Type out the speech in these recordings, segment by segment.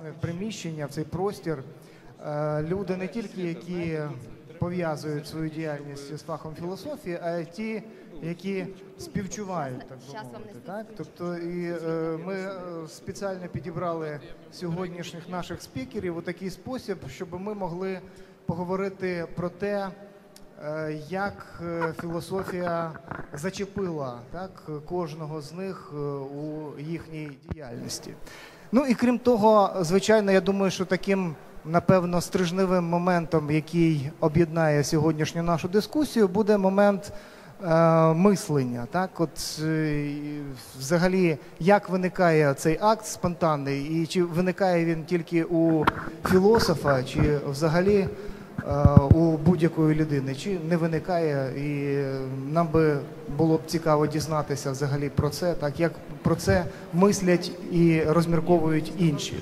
власне приміщення, в цей простір. Е, Люди не тільки які пов'язують свою діяльність з фахом філософії, а й ті, які співчувають, так би мовити. Так? Тобто, і е, ми е, спеціально підібрали сьогоднішніх наших спікерів у такий спосіб, щоб ми могли поговорити про те, е, як е, філософія зачепила так, кожного з них е, у їхній діяльності. Ну і крім того, звичайно, я думаю, що таким, напевно, стрижневим моментом, який об'єднає сьогоднішню нашу дискусію, буде момент е, мислення. Так, от е, взагалі, як виникає цей акт спонтанний, і чи виникає він тільки у філософа, чи взагалі у будь-якої людини, чи не виникає, і нам би було б цікаво дізнатися взагалі про це, так як про це мислять і розмірковують інші.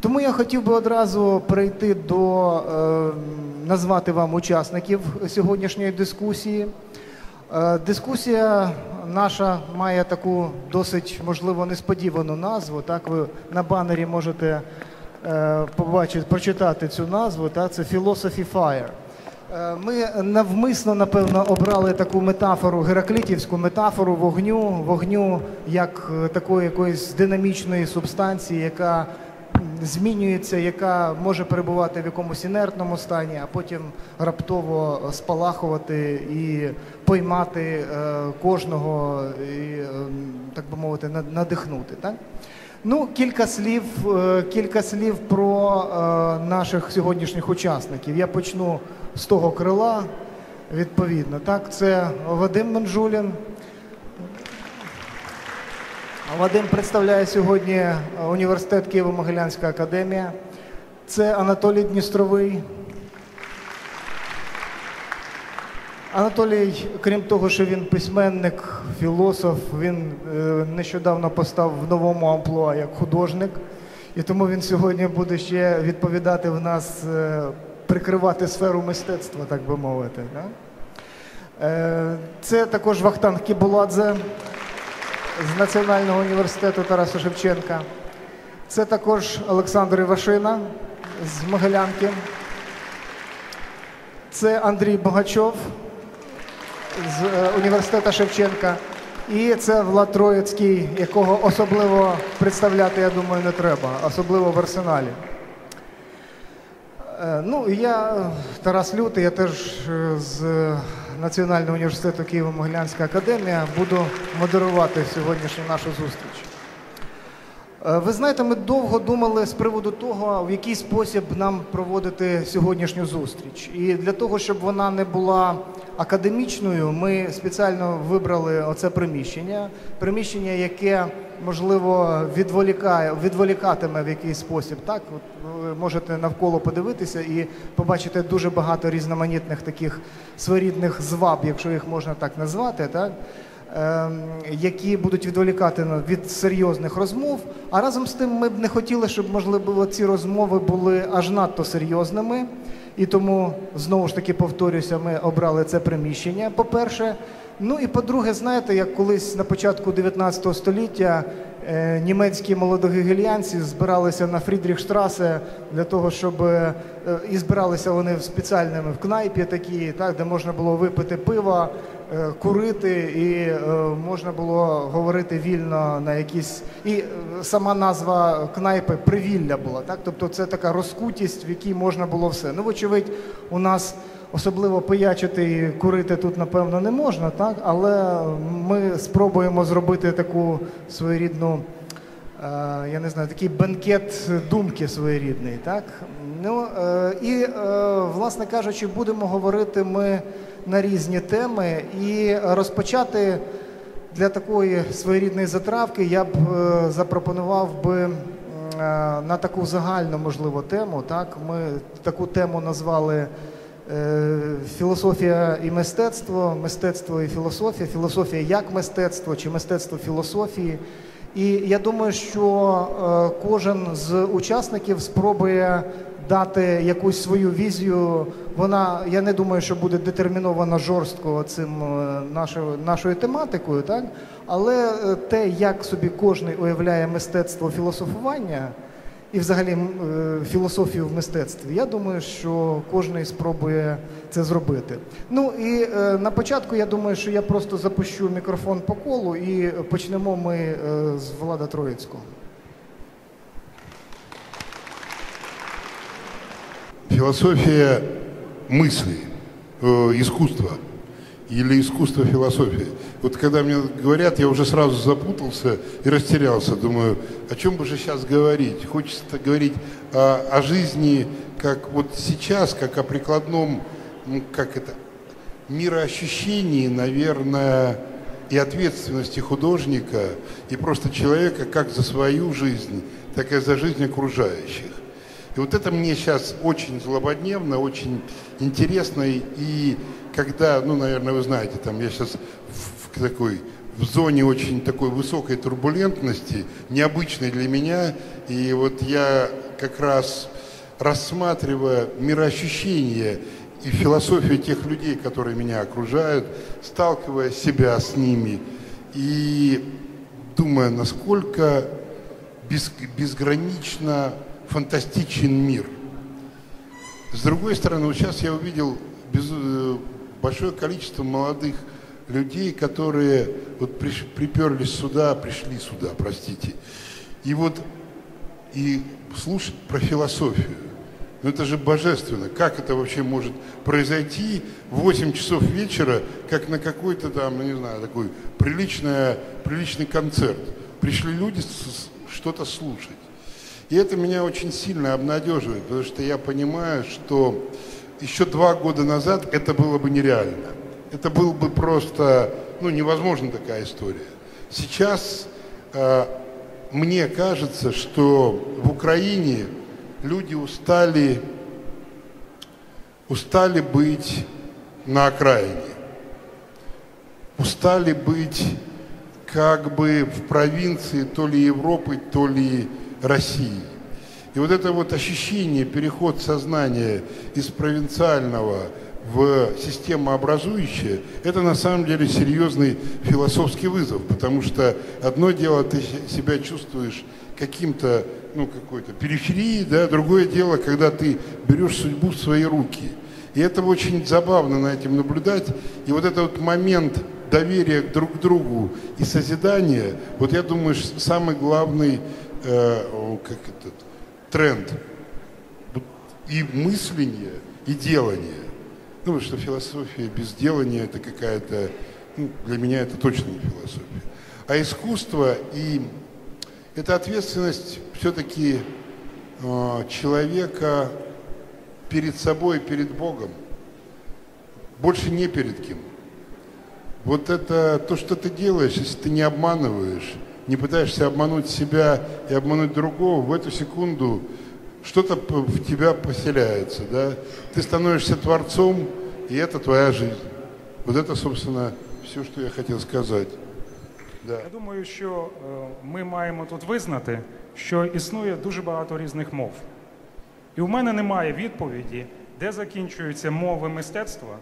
Тому я хотів би одразу перейти до е, назвати вам учасників сьогоднішньої дискусії. Е, Дискусія наша має таку досить можливо несподівану назву. Так, ви на банері можете е, побачити, прочитати цю назву. Так, це Philosophy Fire. Е, Ми навмисно, напевно, обрали таку метафору, гераклітівську метафору вогню, вогню як е, такої якоїсь динамічної субстанції, яка змінюється, яка може перебувати в якомусь інертному стані, а потім раптово спалахувати і поймати е, кожного, і, е, так би мовити, надихнути. Так? Ну, кілька слів, е, кілька слів про е, наших сьогоднішніх учасників. Я почну з того крила. Відповідно, так, це Вадим Манжулін, Вадим представляє сьогодні університет Києво-Могилянська академія. Це Анатолій Дністровий. Анатолій, крім того, що він письменник, філософ, він е, нещодавно постав в новому амплуа як художник. І тому він сьогодні буде ще відповідати в нас, е, прикривати сферу мистецтва, так би мовити. Да? Е, Це також Вахтанг Кібуладзе з Національного університету Тараса Шевченка. Це також Олександр Івашина з Могилянки. Це Андрій Богачов з е, університету Шевченка. І це Влад Троїцький, якого особливо представляти, я думаю, не треба, особливо в арсеналі. Е, Ну, я Тарас Лютий, я теж е, з Національного університету Києво-Могилянська академія буду модерувати сьогоднішню нашу зустріч. Е, Ви знаєте, ми довго думали з приводу того, в який спосіб нам проводити сьогоднішню зустріч. І для того, щоб вона не була академічною, ми спеціально вибрали оце приміщення. Приміщення, яке можливо відволікає, відволікатиме в якийсь спосіб. Так, От ви можете навколо подивитися і побачити дуже багато різноманітних таких своєрідних зваб, якщо їх можна так назвати. Так? Ем, які будуть відволікати від серйозних розмов. А разом з тим ми б не хотіли, щоб можливо ці розмови були аж надто серйозними. І тому знову ж таки повторюся, ми обрали це приміщення. По-перше, ну і по-друге, знаєте, як колись на початку 19 століття е, німецькі молодогегельянці збиралися на Фрідріхштрасе для того, щоб е, і збиралися вони в спеціальному в кнайпі такі, так, де можна було випити пива, е, курити, і е, можна було говорити вільно на якісь. І е, сама назва кнайпи привілля була, так? Тобто це така розкутість, в якій можна було все. Ну, вочевидь, у нас особливо пиячити і курити тут, напевно, не можна, так? Але ми спробуємо зробити таку своєрідну. е, Я не знаю, такий бенкет думки своєрідний, так? Ну е, і, е, власне кажучи, будемо говорити ми на різні теми і розпочати для такої своєрідної затравки я б е, запропонував би е, на таку загальну можливо тему. Так, ми таку тему назвали е, філософія і мистецтво, мистецтво і філософія, філософія як мистецтво чи мистецтво філософії. І я думаю, що кожен з учасників спробує дати якусь свою візію. Вона, я не думаю, що буде детермінована жорстко цим е, нашою, нашою тематикою, так? але е, те, як собі кожен уявляє мистецтво філософування, і взагалі е, філософію в мистецтві. Я думаю, що кожен спробує це зробити. Ну і на початку я думаю, що я просто запущу мікрофон по колу і почнемо ми з Влада Троїцького. Философия мысли, э, искусство или искусство философии. Вот когда мне говорят, я уже сразу запутался и растерялся. Думаю, о чем бы же сейчас говорить? Хочется говорить о, о жизни, как вот сейчас, как о прикладном, ну, как это, мироощущении, наверное, и ответственности художника, и просто человека как за свою жизнь, так и за жизнь окружающих. Вот это мне сейчас очень злободневно, очень интересно. И когда, ну, наверное, вы знаете, там я сейчас в, в такой в зоне очень такой высокой турбулентности, необычной для меня. И вот я как раз рассматривая мироощущение и философию тех людей, которые меня окружают, сталкивая себя с ними и думая, насколько без- безгранично фантастичен мир. С другой стороны, вот сейчас я увидел без- э, большое количество молодых людей, которые вот приш- приперлись сюда, пришли сюда, простите. И вот и слушать про философию. Ну это же божественно. Как это вообще может произойти в 8 часов вечера, как на какой-то там, ну, не знаю, такой приличный, приличный концерт. Пришли люди что-то слушать. И это меня очень сильно обнадеживает, потому что я понимаю, что еще два года назад это было бы нереально. Это было бы просто, ну, невозможно такая история. Сейчас э, мне кажется, что в Украине люди устали, устали быть на окраине, устали быть как бы в провинции то ли Европы, то ли России. И вот это вот ощущение, переход сознания из провинциального в системообразующее, это на самом деле серьезный философский вызов, потому что одно дело, ты се- себя чувствуешь каким-то, ну, какой-то периферии, да, другое дело, когда ты берешь судьбу в свои руки. И это очень забавно на этим наблюдать. И вот этот вот момент доверия друг к другу и созидания, вот я думаю, самый главный э, как этот, тренд и мысление, и делание. Ну, потому что философия без делания это какая-то, ну, для меня это точно не философия. А искусство и это ответственность все-таки э, человека перед собой, перед Богом. Больше не перед кем. Вот это то, что ты делаешь, если ты не обманываешь, не пытаешься обмануть себя и обмануть другого, в эту секунду что-то п- в тебя поселяется, да? Ты становишься творцом, и это твоя жизнь. Вот это, собственно, все, что я хотел сказать. Да. Я думаю, що е, ми маємо тут визнати, що існує дуже багато різних мов. І в мене немає відповіді, де закінчуються мови мистецтва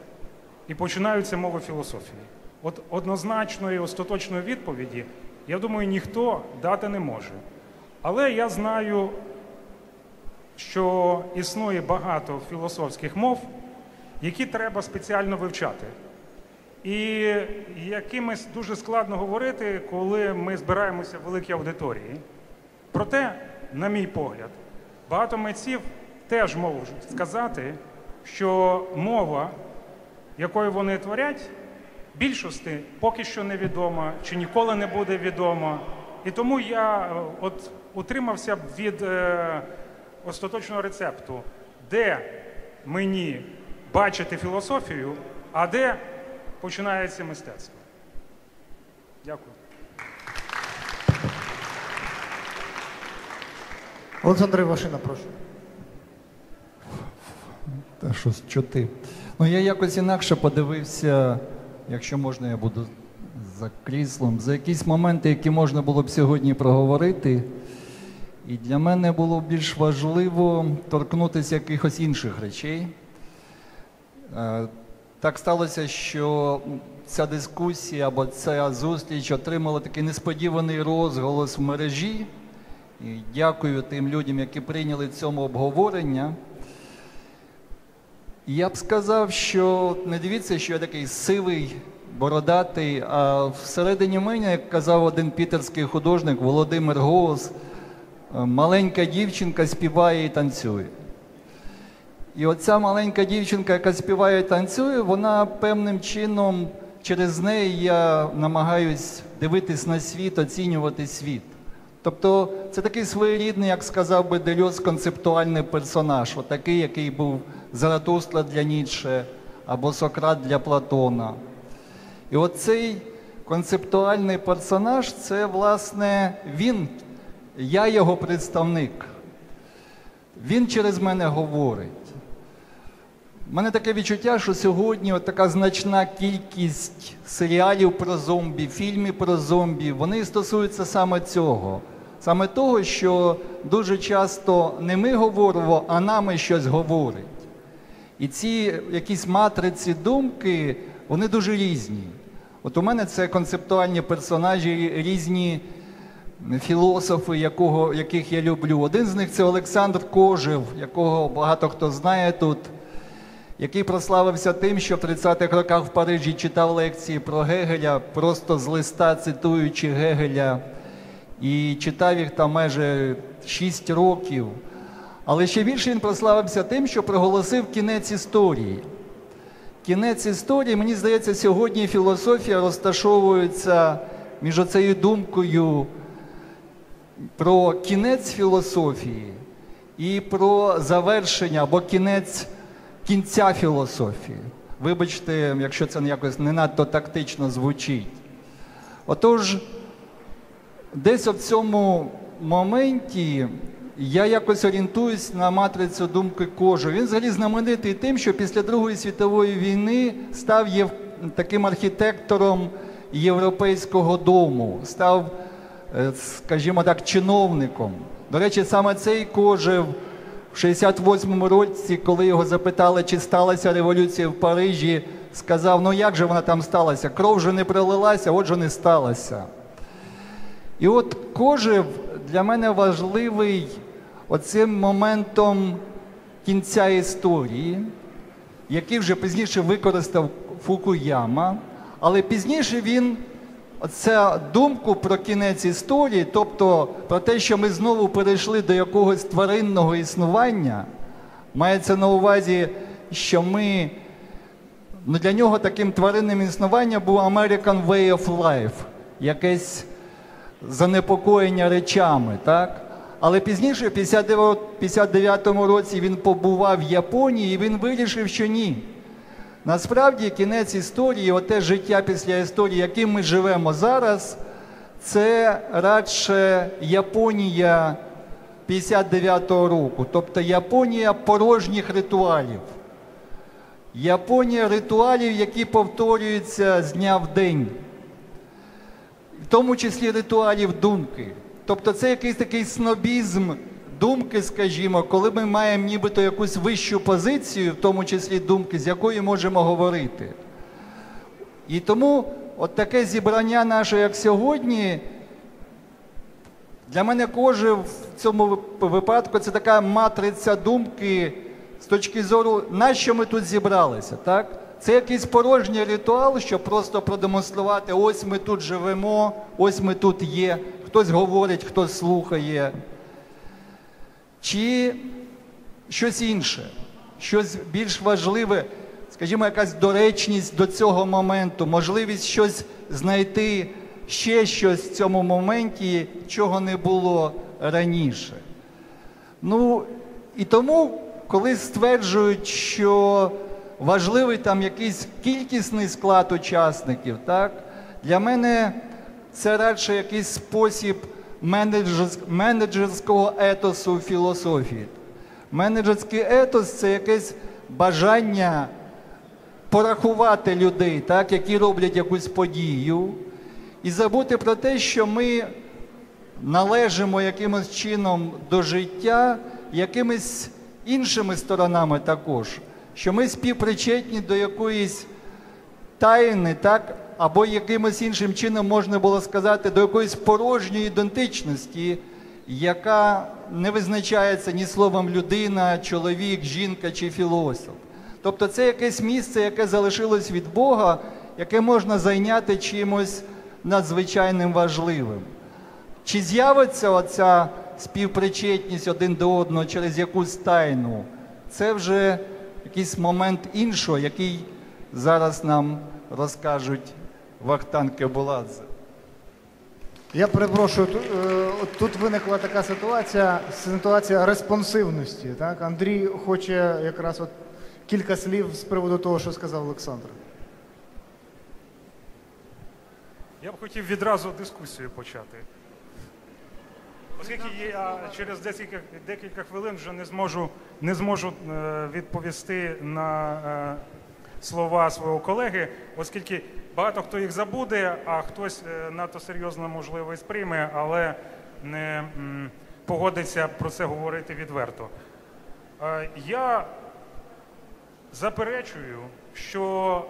і починаються мови філософії. От однозначної остаточної відповіді, я думаю, ніхто дати не може. Але я знаю, що існує багато філософських мов, які треба спеціально вивчати. І якимось дуже складно говорити, коли ми збираємося в великій аудиторії. Проте, на мій погляд, багато митців теж можуть сказати, що мова, якою вони творять, більшості поки що невідома чи ніколи не буде відома. І тому я е, от утримався б від е, остаточного рецепту, де мені бачити філософію, а де починається мистецтво. Дякую. Олександр Івашина, прошу. Та що, що ти? Ну я якось інакше подивився, якщо можна, я буду за кріслом, за якісь моменти, які можна було б сьогодні проговорити. І для мене було більш важливо торкнутися якихось інших речей. Е, Так сталося, що ця дискусія або ця зустріч отримала такий несподіваний розголос в мережі. І дякую тим людям, які прийняли цьому обговорення. Я б сказав, що не дивіться, що я такий сивий, бородатий, а всередині мене, як казав один пітерський художник Володимир Гоос, е, маленька дівчинка співає і танцює. І оця маленька дівчинка, яка співає і танцює, вона певним чином через неї я намагаюсь дивитись на світ, оцінювати світ. Тобто це такий своєрідний, як сказав би Дельос, концептуальний персонаж, отакий, який був Заратустра для Ніцше або Сократ для Платона. І оцей концептуальний персонаж це, власне, він, я його представник. Він через мене говорить. У мене таке відчуття, що сьогодні от така значна кількість серіалів про зомбі, фільмів про зомбі, вони стосуються саме цього. Саме того, що дуже часто не ми говоримо, а нами щось говорить. І ці якісь матриці думки, вони дуже різні. От у мене це концептуальні персонажі, різні філософи, якого, яких я люблю. Один з них це Олександр Кожев, якого багато хто знає тут, який прославився тим, що в 30-х роках в Парижі читав лекції про Гегеля, просто з листа цитуючи Гегеля, і читав їх там майже 6 років. Але ще більше він прославився тим, що проголосив кінець історії. Кінець історії, мені здається, сьогодні філософія розташовується між оцею думкою про кінець філософії і про завершення або кінець кінця філософії. Вибачте, якщо це якось не надто тактично звучить. Отож, десь в цьому моменті я якось орієнтуюсь на матрицю думки Кожу. Він взагалі знаменитий тим, що після Другої світової війни став єв... таким архітектором Європейського дому, став, е, скажімо так, чиновником. До речі, саме цей Кожев в 68-му році, коли його запитали, чи сталася революція в Парижі, сказав: ну як же вона там сталася? Кров вже не пролилася, отже не сталася. І от Кожев для мене важливий оцим моментом кінця історії, який вже пізніше використав Фукуяма, але пізніше він оця думку про кінець історії, тобто про те, що ми знову перейшли до якогось тваринного існування, мається на увазі, що ми ну, для нього таким тваринним існуванням був American Way of Life, якесь занепокоєння речами, так? Але пізніше, в 59-му році, він побував в Японії і він вирішив, що ні. Насправді, кінець історії, оте життя після історії, яким ми живемо зараз, це радше Японія 59-го року, тобто Японія порожніх ритуалів. Японія ритуалів, які повторюються з дня в день в тому числі ритуалів думки. Тобто це якийсь такий снобізм думки, скажімо, коли ми маємо нібито якусь вищу позицію, в тому числі думки, з якої можемо говорити. І тому от таке зібрання наше, як сьогодні, для мене кожен в цьому випадку це така матриця думки з точки зору, на що ми тут зібралися, так? Це якийсь порожній ритуал, щоб просто продемонструвати, ось ми тут живемо, ось ми тут є, хтось говорить, хтось слухає. Чи щось інше, щось більш важливе, скажімо, якась доречність до цього моменту, можливість щось знайти, ще щось в цьому моменті, чого не було раніше. Ну, і тому, коли стверджують, що важливий там якийсь кількісний склад учасників. Так? Для мене це радше якийсь спосіб менеджерського етосу в філософії. Менеджерський етос це якесь бажання порахувати людей, так, які роблять якусь подію, і забути про те, що ми належимо якимось чином до життя, якимись іншими сторонами також що ми співпричетні до якоїсь тайни, так? або якимось іншим чином можна було сказати, до якоїсь порожньої ідентичності, яка не визначається ні словом людина, чоловік, жінка чи філософ. Тобто це якесь місце, яке залишилось від Бога, яке можна зайняти чимось надзвичайним важливим. Чи з'явиться оця співпричетність один до одного через якусь тайну? Це вже якийсь момент іншого, який зараз нам розкажуть Вахтан Кебуладзе. Я перепрошую, ту- е, тут виникла така ситуація, ситуація респонсивності. Так? Андрій хоче якраз от кілька слів з приводу того, що сказав Олександр. Я б хотів відразу дискусію почати. Оскільки я через декілька, декілька хвилин вже не зможу, не зможу е, відповісти на е, слова свого колеги, оскільки багато хто їх забуде, а хтось е, надто серйозно можливо і сприйме, але не погодиться про це говорити відверто. Я заперечую, що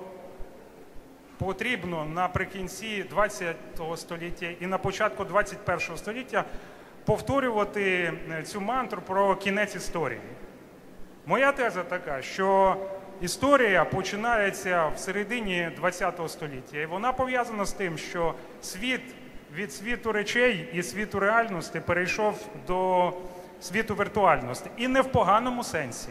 потрібно наприкінці 20 століття і на початку 21 століття повторювати е, цю мантру про кінець історії. Моя теза така, що історія починається в середині 20 століття, і вона пов'язана з тим, що світ від світу речей і світу реальності перейшов до світу віртуальності. І не в поганому сенсі,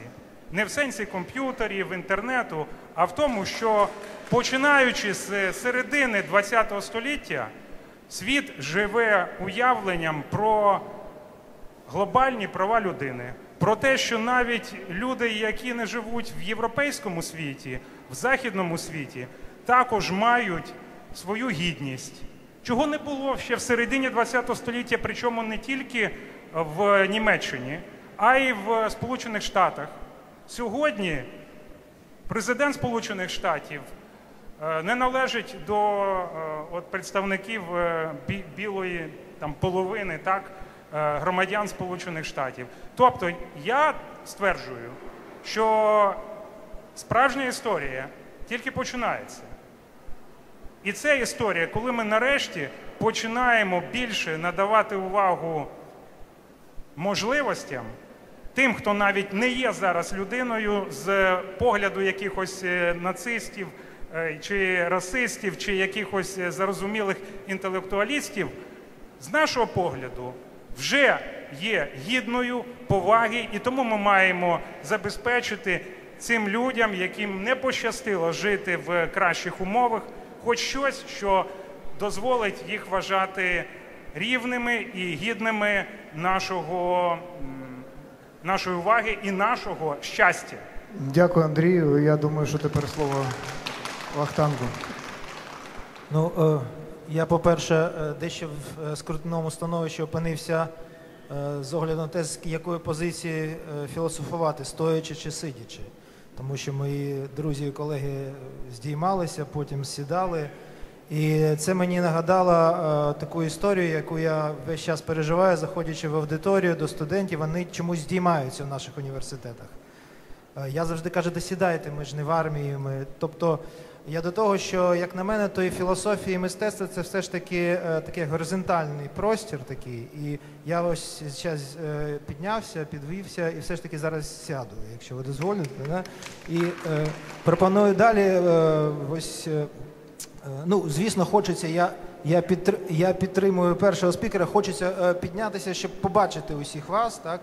не в сенсі комп'ютерів, інтернету, а в тому, що починаючи з середини 20 століття, світ живе уявленням про глобальні права людини, про те, що навіть люди, які не живуть в європейському світі, в західному світі, також мають свою гідність, чого не було ще в середині ХХ століття, причому не тільки в Німеччині, а й в Сполучених Штатах. Сьогодні президент Сполучених Штатів не належить до е, от, представників е, бі- білої там, половини так, е, громадян Сполучених Штатів. Тобто я стверджую, що справжня історія тільки починається. І це історія, коли ми нарешті починаємо більше надавати увагу можливостям тим, хто навіть не є зараз людиною з погляду якихось е, нацистів е, чи расистів, чи якихось е, зарозумілих інтелектуалістів, з нашого погляду, вже є гідною поваги, і тому ми маємо забезпечити цим людям, яким не пощастило жити в кращих умовах, хоч щось, що дозволить їх вважати рівними і гідними нашого, нашої уваги і нашого щастя. Дякую, Андрію. Я думаю, що тепер слово Вахтангу. Ну, е, я, по-перше, е, дещо в е, скрутному становищі опинився з огляду на те, з якої позиції філософувати, стоячи чи сидячи. Тому що мої друзі і колеги здіймалися, потім сідали. І це мені нагадало таку історію, яку я весь час переживаю, заходячи в аудиторію до студентів, вони чомусь здіймаються в наших університетах. Я завжди кажу, да сідайте, ми ж не в армії. Ми... Тобто я до того, що, як на мене, то і філософія, і мистецтво це все ж таки е, такий горизонтальний простір такий. І я ось зараз е, піднявся, підвівся і все ж таки зараз сяду, якщо ви дозволите. Да? І е, пропоную далі е, ось. е, Е, Ну, звісно, хочеться. Я, я, підтр... я підтримую першого спікера. Хочеться піднятися, щоб побачити усіх вас, так?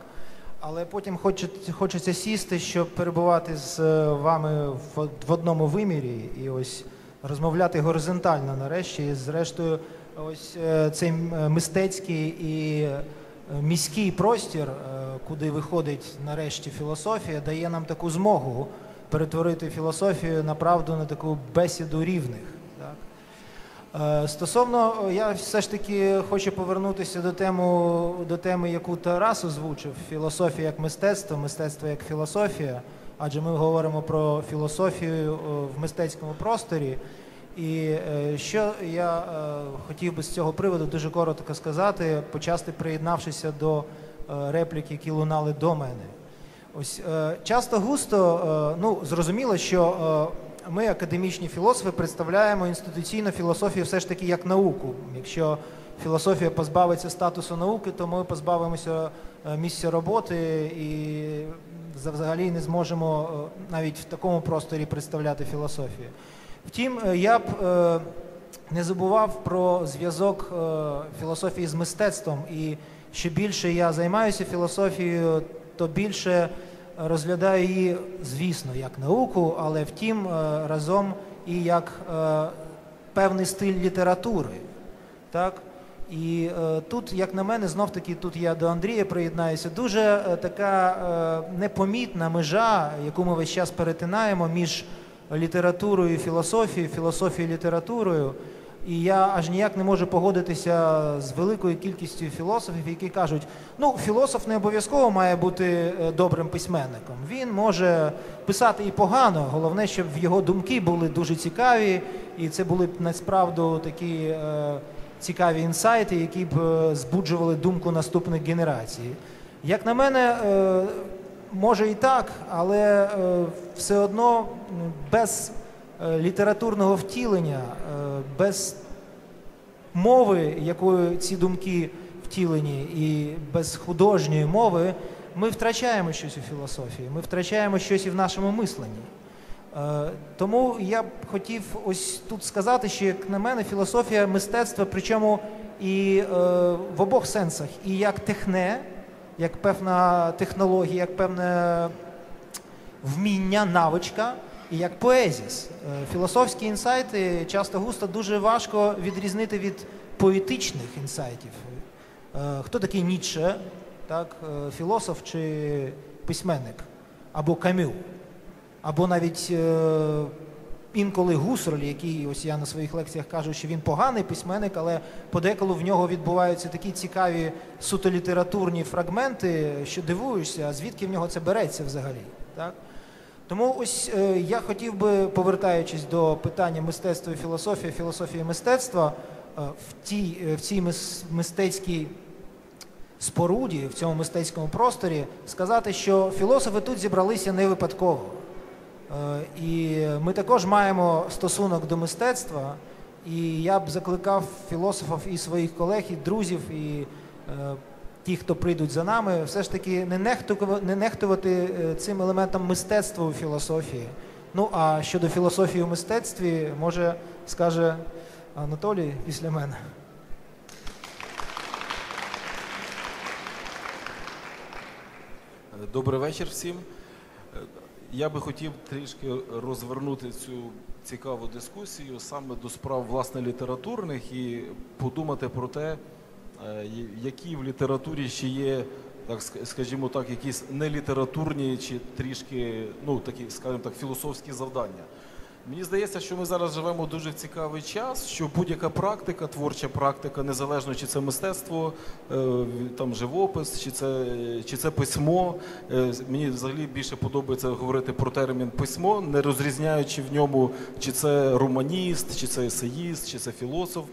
Але потім хочеться, хочеться сісти, щоб перебувати з е, вами в, в одному вимірі і ось розмовляти горизонтально нарешті. І зрештою, ось е, цей е, мистецький і міський простір, куди виходить нарешті філософія, дає нам таку змогу перетворити філософію на правду на таку бесіду рівних. Е, Стосовно, е, я все ж таки хочу повернутися до, тему, до теми, яку Тарас озвучив: філософія як мистецтво, мистецтво як філософія. Адже ми говоримо про філософію е, в мистецькому просторі. І що я хотів би з цього приводу дуже коротко сказати, почасти приєднавшися до е, реплік, які лунали до мене. Ось часто густо, ну зрозуміло, що ми, академічні філософи, представляємо інституційну філософію все ж таки як науку. Якщо філософія позбавиться статусу науки, то ми позбавимося е, місця роботи і взагалі не зможемо е, навіть в такому просторі представляти філософію. Втім, е, я б не забував про зв'язок філософії з мистецтвом. І що більше я займаюся філософією, то більше розглядаю її, звісно, як науку, але втім е, разом і як е, певний стиль літератури. Так? І е, тут, як на мене, знов таки тут я до Андрія приєднаюся, дуже така непомітна межа, яку ми весь час перетинаємо між літературою і філософією, філософією літературою. І я аж ніяк не можу погодитися з великою кількістю філософів, які кажуть, ну, філософ не обов'язково має бути е, добрим письменником. Він може писати і погано, головне, щоб його думки були дуже цікаві, і це були б насправді такі е, цікаві інсайти, які б е, збуджували думку наступних генерацій. Як на мене, е, може і так, але е, все одно без літературного втілення, е, без мови, якою ці думки втілені, і без художньої мови, ми втрачаємо щось у філософії, ми втрачаємо щось і в нашому мисленні. Е, Тому я б хотів ось тут сказати, що, як на мене, філософія мистецтва, причому і е, в обох сенсах, і як техне, як певна технологія, як певне вміння, навичка, і як поезіс. Е, Філософські інсайти часто густо дуже важко відрізнити від поетичних інсайтів. Е, Хто такий Ніцше, так, е, філософ чи письменник, або Камю, або навіть інколи Гусарль, який ось я на своїх лекціях кажу, що він поганий письменник, але подеколи в нього відбуваються такі цікаві суто літературні фрагменти, що дивуєшся, звідки в нього це береться взагалі. Так? Тому ось е, я хотів би, повертаючись до питання мистецтва і філософії, філософії мистецтва, е, в, тій, е, в цій мис- мистецькій споруді, в цьому мистецькому просторі, сказати, що філософи тут зібралися не випадково. І ми також маємо стосунок до мистецтва, і я б закликав філософів і своїх колег, і друзів, і ті, хто прийдуть за нами, все ж таки не нехтувати, не нехтувати е, цим елементом мистецтва у філософії. Ну а щодо філософії у мистецтві, може скаже Анатолій після мене. Добрий вечір всім. Е, Я би хотів трішки розвернути цю цікаву дискусію саме до справ власне літературних і подумати про те, які в літературі ще є, так скажімо так, якісь нелітературні чи трішки, ну такі, скажімо так, філософські завдання. Мені здається, що ми зараз живемо дуже в цікавий час, що будь-яка практика, творча практика, незалежно чи це мистецтво, е, там живопис, чи це, чи це письмо. Е, Мені взагалі більше подобається говорити про термін письмо, не розрізняючи в ньому, чи це романіст, чи це есеїст, чи це філософ.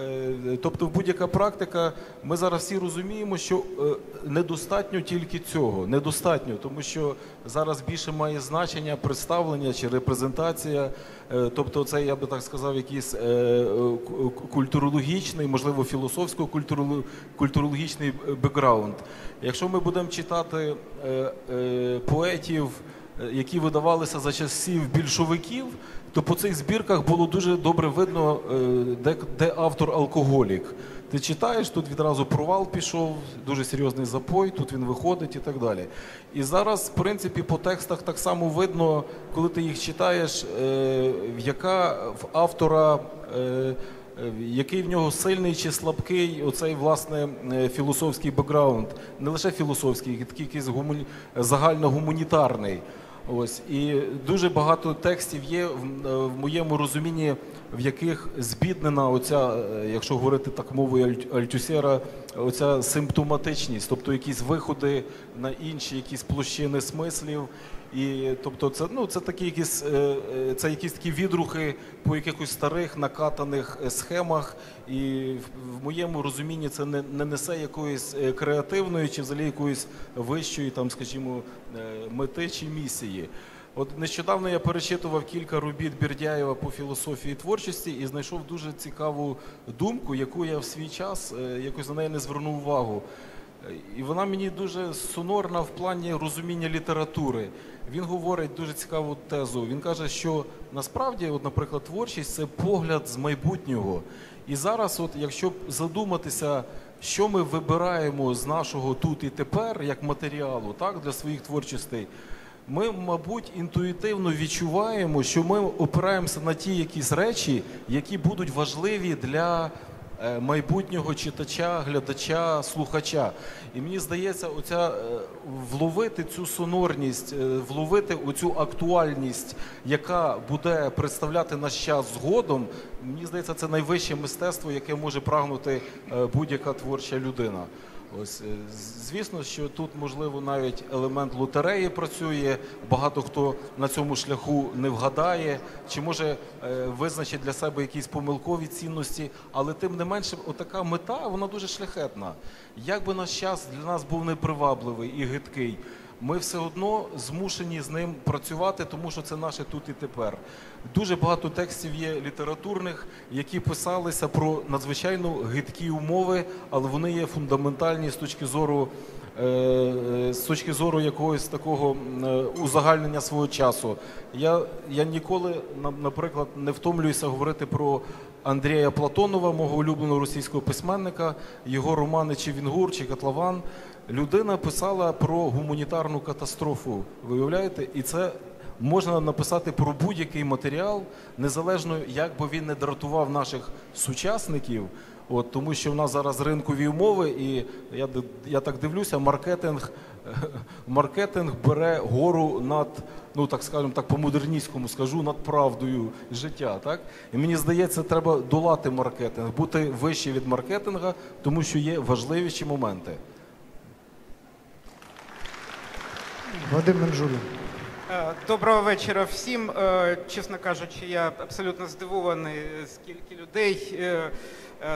Е, Тобто, будь-яка практика, ми зараз всі розуміємо, що е, недостатньо тільки цього. Недостатньо, тому що зараз більше має значення представлення чи репрезентація. Е, Тобто, це я би так сказав, якийсь ку- культурологічний, можливо, філософсько-культурологічний бекграунд. Якщо ми будемо читати поетів, які видавалися за часів більшовиків, то по цих збірках було дуже добре видно, е, де, де автор алкоголік. Ти читаєш, тут відразу провал пішов, дуже серйозний запой, тут він виходить і так далі. І зараз, в принципі, по текстах так само видно, коли ти їх читаєш, е, яка в автора. е, е, який в нього сильний чи слабкий оцей власне е, філософський бекграунд, не лише філософський, такий якийсь гумані... загальногуманітарний. Ось і дуже багато текстів є в, е, в моєму розумінні, в яких збіднена оця, е, якщо говорити так мовою Альтюсера, оця симптоматичність, тобто якісь виходи на інші якісь площини смислів. І тобто, це ну це такі якісь е, це якісь такі відрухи по якихось старих накатаних схемах. І в, моєму розумінні це не, не несе якоїсь е, креативної чи взагалі якоїсь вищої, там, скажімо, е, мети чи місії. От нещодавно я перечитував кілька робіт Бердяєва по філософії творчості і знайшов дуже цікаву думку, яку я в свій час е, якось на неї не звернув увагу. І вона мені дуже сонорна в плані розуміння літератури. Він говорить дуже цікаву тезу. Він каже, що насправді, от, наприклад, творчість це погляд з майбутнього. І зараз, от, якщо задуматися, що ми вибираємо з нашого тут і тепер як матеріалу, так, для своїх творчостей, ми, мабуть, інтуїтивно відчуваємо, що ми опираємося на ті якісь речі, які будуть важливі для майбутнього читача, глядача, слухача. І мені здається, оця е, вловити цю сонорність, е, вловити оцю актуальність, яка буде представляти наш час згодом. Мені здається, це найвище мистецтво, яке може прагнути е, будь-яка творча людина. Ось е, звісно, що тут можливо навіть елемент лотереї працює. Багато хто на цьому шляху не вгадає, чи може е, визначить для себе якісь помилкові цінності, але тим не менше, отака мета вона дуже шляхетна. Як би наш час для нас був непривабливий і гидкий. Ми все одно змушені з ним працювати, тому що це наше тут і тепер. Дуже багато текстів є літературних, які писалися про надзвичайно гидкі умови, але вони є фундаментальні з точки зору. е, е, З точки зору якогось такого е, узагальнення свого часу, я, я ніколи, на- наприклад, не втомлююся говорити про Андрія Платонова, мого улюбленого російського письменника, його романи чи Вінгур, чи Котлован. Людина писала про гуманітарну катастрофу. Ви уявляєте? І це можна написати про будь-який матеріал, незалежно як би він не дратував наших сучасників. От, тому що в нас зараз ринкові умови, і я, я так дивлюся, маркетинг, маркетинг бере гору над, ну так скажемо так, по-модерністському скажу, над правдою життя. Так? І мені здається, треба долати маркетинг, бути вище від маркетинга, тому що є важливіші моменти. Вадим Менжулін. Е, Доброго вечора всім. Е, Чесно кажучи, я абсолютно здивований, скільки людей. Е,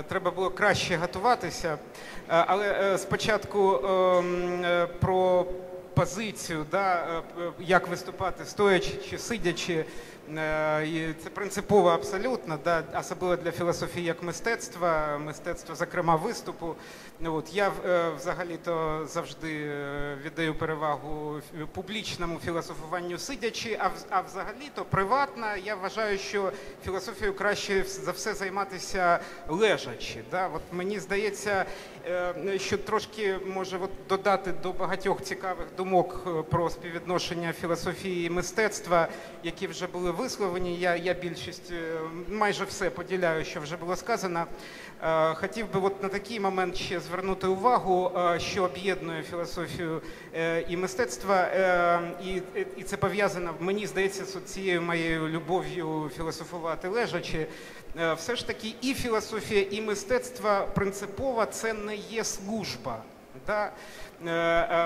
Треба було краще готуватися. Але спочатку ем, про позицію, да, як виступати стоячи чи сидячи. Це принципово абсолютно, да, особливо для філософії як мистецтва, мистецтва, зокрема, виступу. Ну, От, я е, взагалі-то завжди е, віддаю перевагу ф- публічному філософуванню сидячи, а, а взагалі-то приватно я вважаю, що філософією краще за все займатися лежачи. Да? От мені здається, е, що трошки може от додати до багатьох цікавих думок е, про співвідношення філософії і мистецтва, які вже були висловлені. Я, я більшість е, майже все поділяю, що вже було сказано. Е, Хотів би от на такий момент ще звернути увагу, е, що об'єднує філософію е, і мистецтво, е, і, це пов'язано, мені здається, з цією моєю любов'ю філософувати лежачи. Все ж таки, і філософія, і мистецтво принципово це не є служба. Да?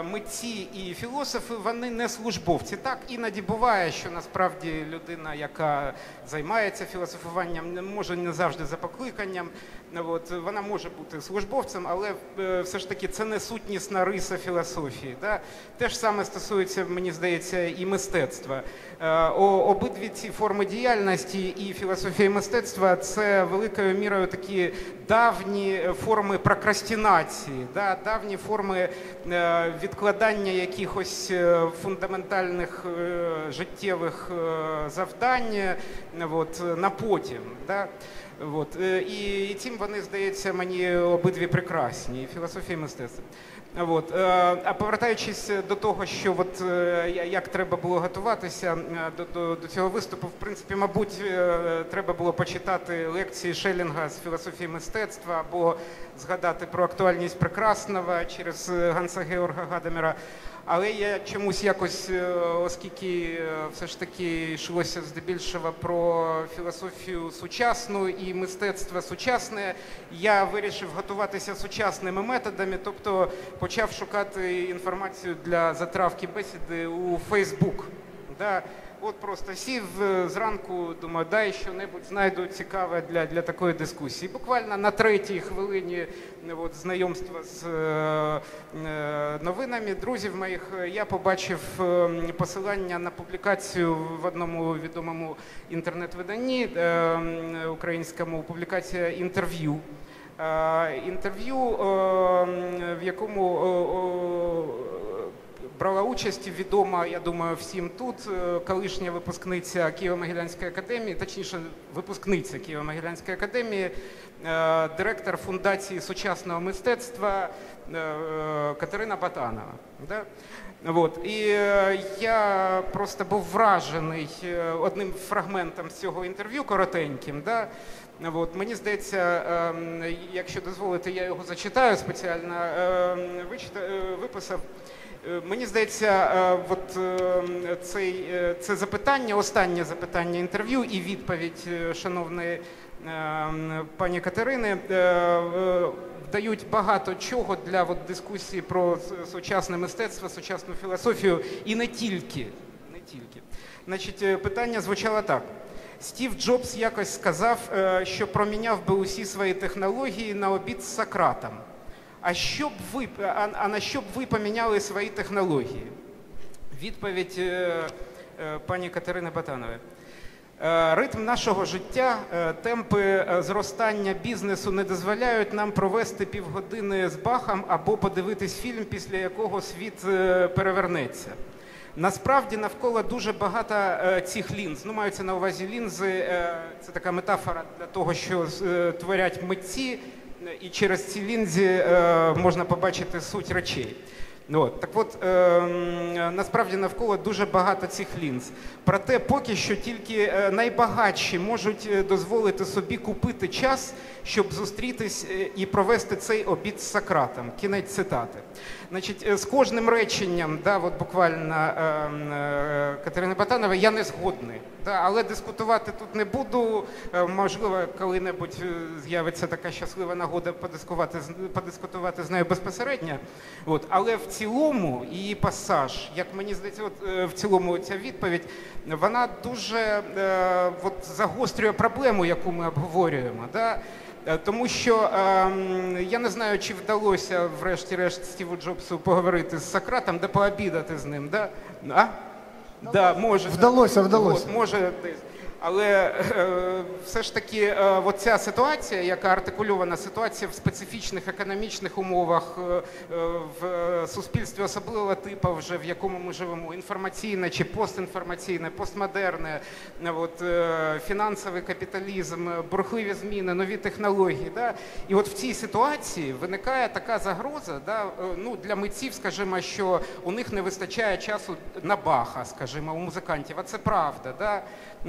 Митці і філософи вони не службовці. Так іноді буває, що насправді людина, яка займається філософуванням, може не завжди за покликанням. От, вона може бути службовцем, але е, все ж таки це не сутнісна риса філософії. Да? Те ж саме стосується, мені здається, і мистецтва. Е, Обидві ці форми діяльності, і філософія мистецтва це великою мірою такі давні форми прокрастинації, да? давні форми е, відкладання якихось фундаментальних життєвих завдань от, на потім. Да? От. е, І, і цим вони, здається, мені обидві прекрасні, і філософія і мистецтво. От. е, А повертаючись до того, що от, е, як треба було готуватися до, до, до цього виступу, в принципі, мабуть, треба було почитати лекції Шелінга з філософії мистецтва або згадати про актуальність прекрасного через Ганса Георга Гадамера. Але я чомусь якось, е, оскільки е, все ж таки йшлося здебільшого про філософію сучасну і мистецтво сучасне, я вирішив готуватися сучасними методами, тобто почав шукати інформацію для затравки бесіди у Facebook. Да? От просто сів е, зранку, думаю, дай що-небудь знайду цікаве для, для такої дискусії. Буквально на третій хвилині е, от, знайомства з е, е, новинами друзів моїх я побачив посилання на публікацію в одному відомому інтернет-виданні е, українському публікація інтерв'ю. Інтерв'ю, в якому брала участь відома, я думаю, всім тут е, колишня випускниця Києво-Могилянської академії, точніше, випускниця Києво-Могилянської академії, е, директор фундації сучасного мистецтва е, Катерина Батанова. Да? От. І я просто був вражений одним фрагментом цього інтерв'ю коротеньким. Да? От. Мені здається, ем, якщо дозволите, я його зачитаю спеціально. ем, Виписав. Е, Мені здається, е, от е, цей, це запитання, останнє запитання інтерв'ю і відповідь шановної пані Катерини дають багато чого для от, дискусії про сучасне мистецтво, сучасну філософію і не тільки. Не тільки. Значить, питання звучало так. Стів Джобс якось сказав, що проміняв би усі свої технології на обід з Сократом. А що б ви, а, а на що б ви поміняли свої технології? Відповідь е, е, пані Катерини Батанової. Е, Ритм нашого життя, е, темпи е, зростання бізнесу не дозволяють нам провести півгодини з Бахом або подивитись фільм, після якого світ перевернеться. Насправді навколо дуже багато цих лінз. Ну, маються на увазі лінзи. Це така метафора для того, що творять митці, і через ці лінзі е, можна побачити суть речей. Ну, От. Так от, е, насправді навколо дуже багато цих лінз. Проте поки що тільки е, найбагатші можуть е, дозволити собі купити час, щоб зустрітись е, і провести цей обід з Сократом. Кінець цитати. Значить, е, з кожним реченням, да, от буквально е, е, Катерини Батанової, я не згодний. Да, але дискутувати тут не буду. Е, Можливо, коли-небудь е, з'явиться така щаслива нагода подискувати, подискутувати з нею безпосередньо. От. Але в цілому її пасаж, як мені здається, от, в цілому ця відповідь, вона дуже е, от, загострює проблему, яку ми обговорюємо. Да? Е, Тому що ем, я не знаю, чи вдалося врешті-решт Стіву Джобсу поговорити з Сократом, де пообідати з ним. Да? А? Да, може, Вдалося, вдалося. От, може десь. Але е, все ж таки, е, оця ситуація, яка артикульована ситуація в специфічних економічних умовах е, в суспільстві особливого типу, вже в якому ми живемо, інформаційне чи постінформаційне, постмодерне, от, фінансовий капіталізм, бурхливі зміни, нові технології. Да? І от в цій ситуації виникає така загроза да, ну, для митців, скажімо, що у них не вистачає часу на баха, скажімо, у музикантів, а це правда. Да?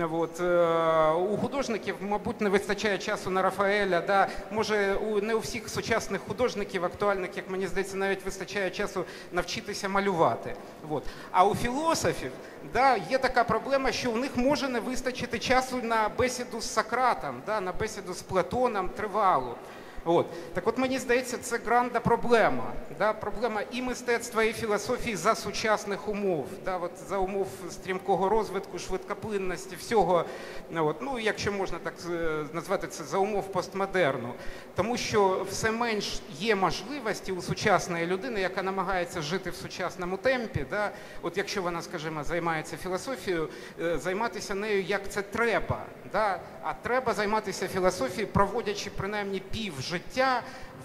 От, е, у художників, мабуть, не вистачає часу на Рафаеля. Да? Може, у не у всіх сучасних художників, актуальних, як мені здається, навіть вистачає часу навчитися малювати. От. А у філософів да, є така проблема, що у них може не вистачити часу на бесіду з Сократом, да, на бесіду з Платоном тривалу. От. Так от мені здається, це гранда проблема. Да? Проблема і мистецтва, і філософії за сучасних умов, да? от, за умов стрімкого розвитку, швидкоплинності, всього. От. Ну, якщо можна так е, назвати це за умов постмодерну. Тому що все менш є можливості у сучасної людини, яка намагається жити в сучасному темпі. Да? От якщо вона, скажімо, займається філософією, е, займатися нею як це треба. Да? А треба займатися філософією, проводячи принаймні пів життя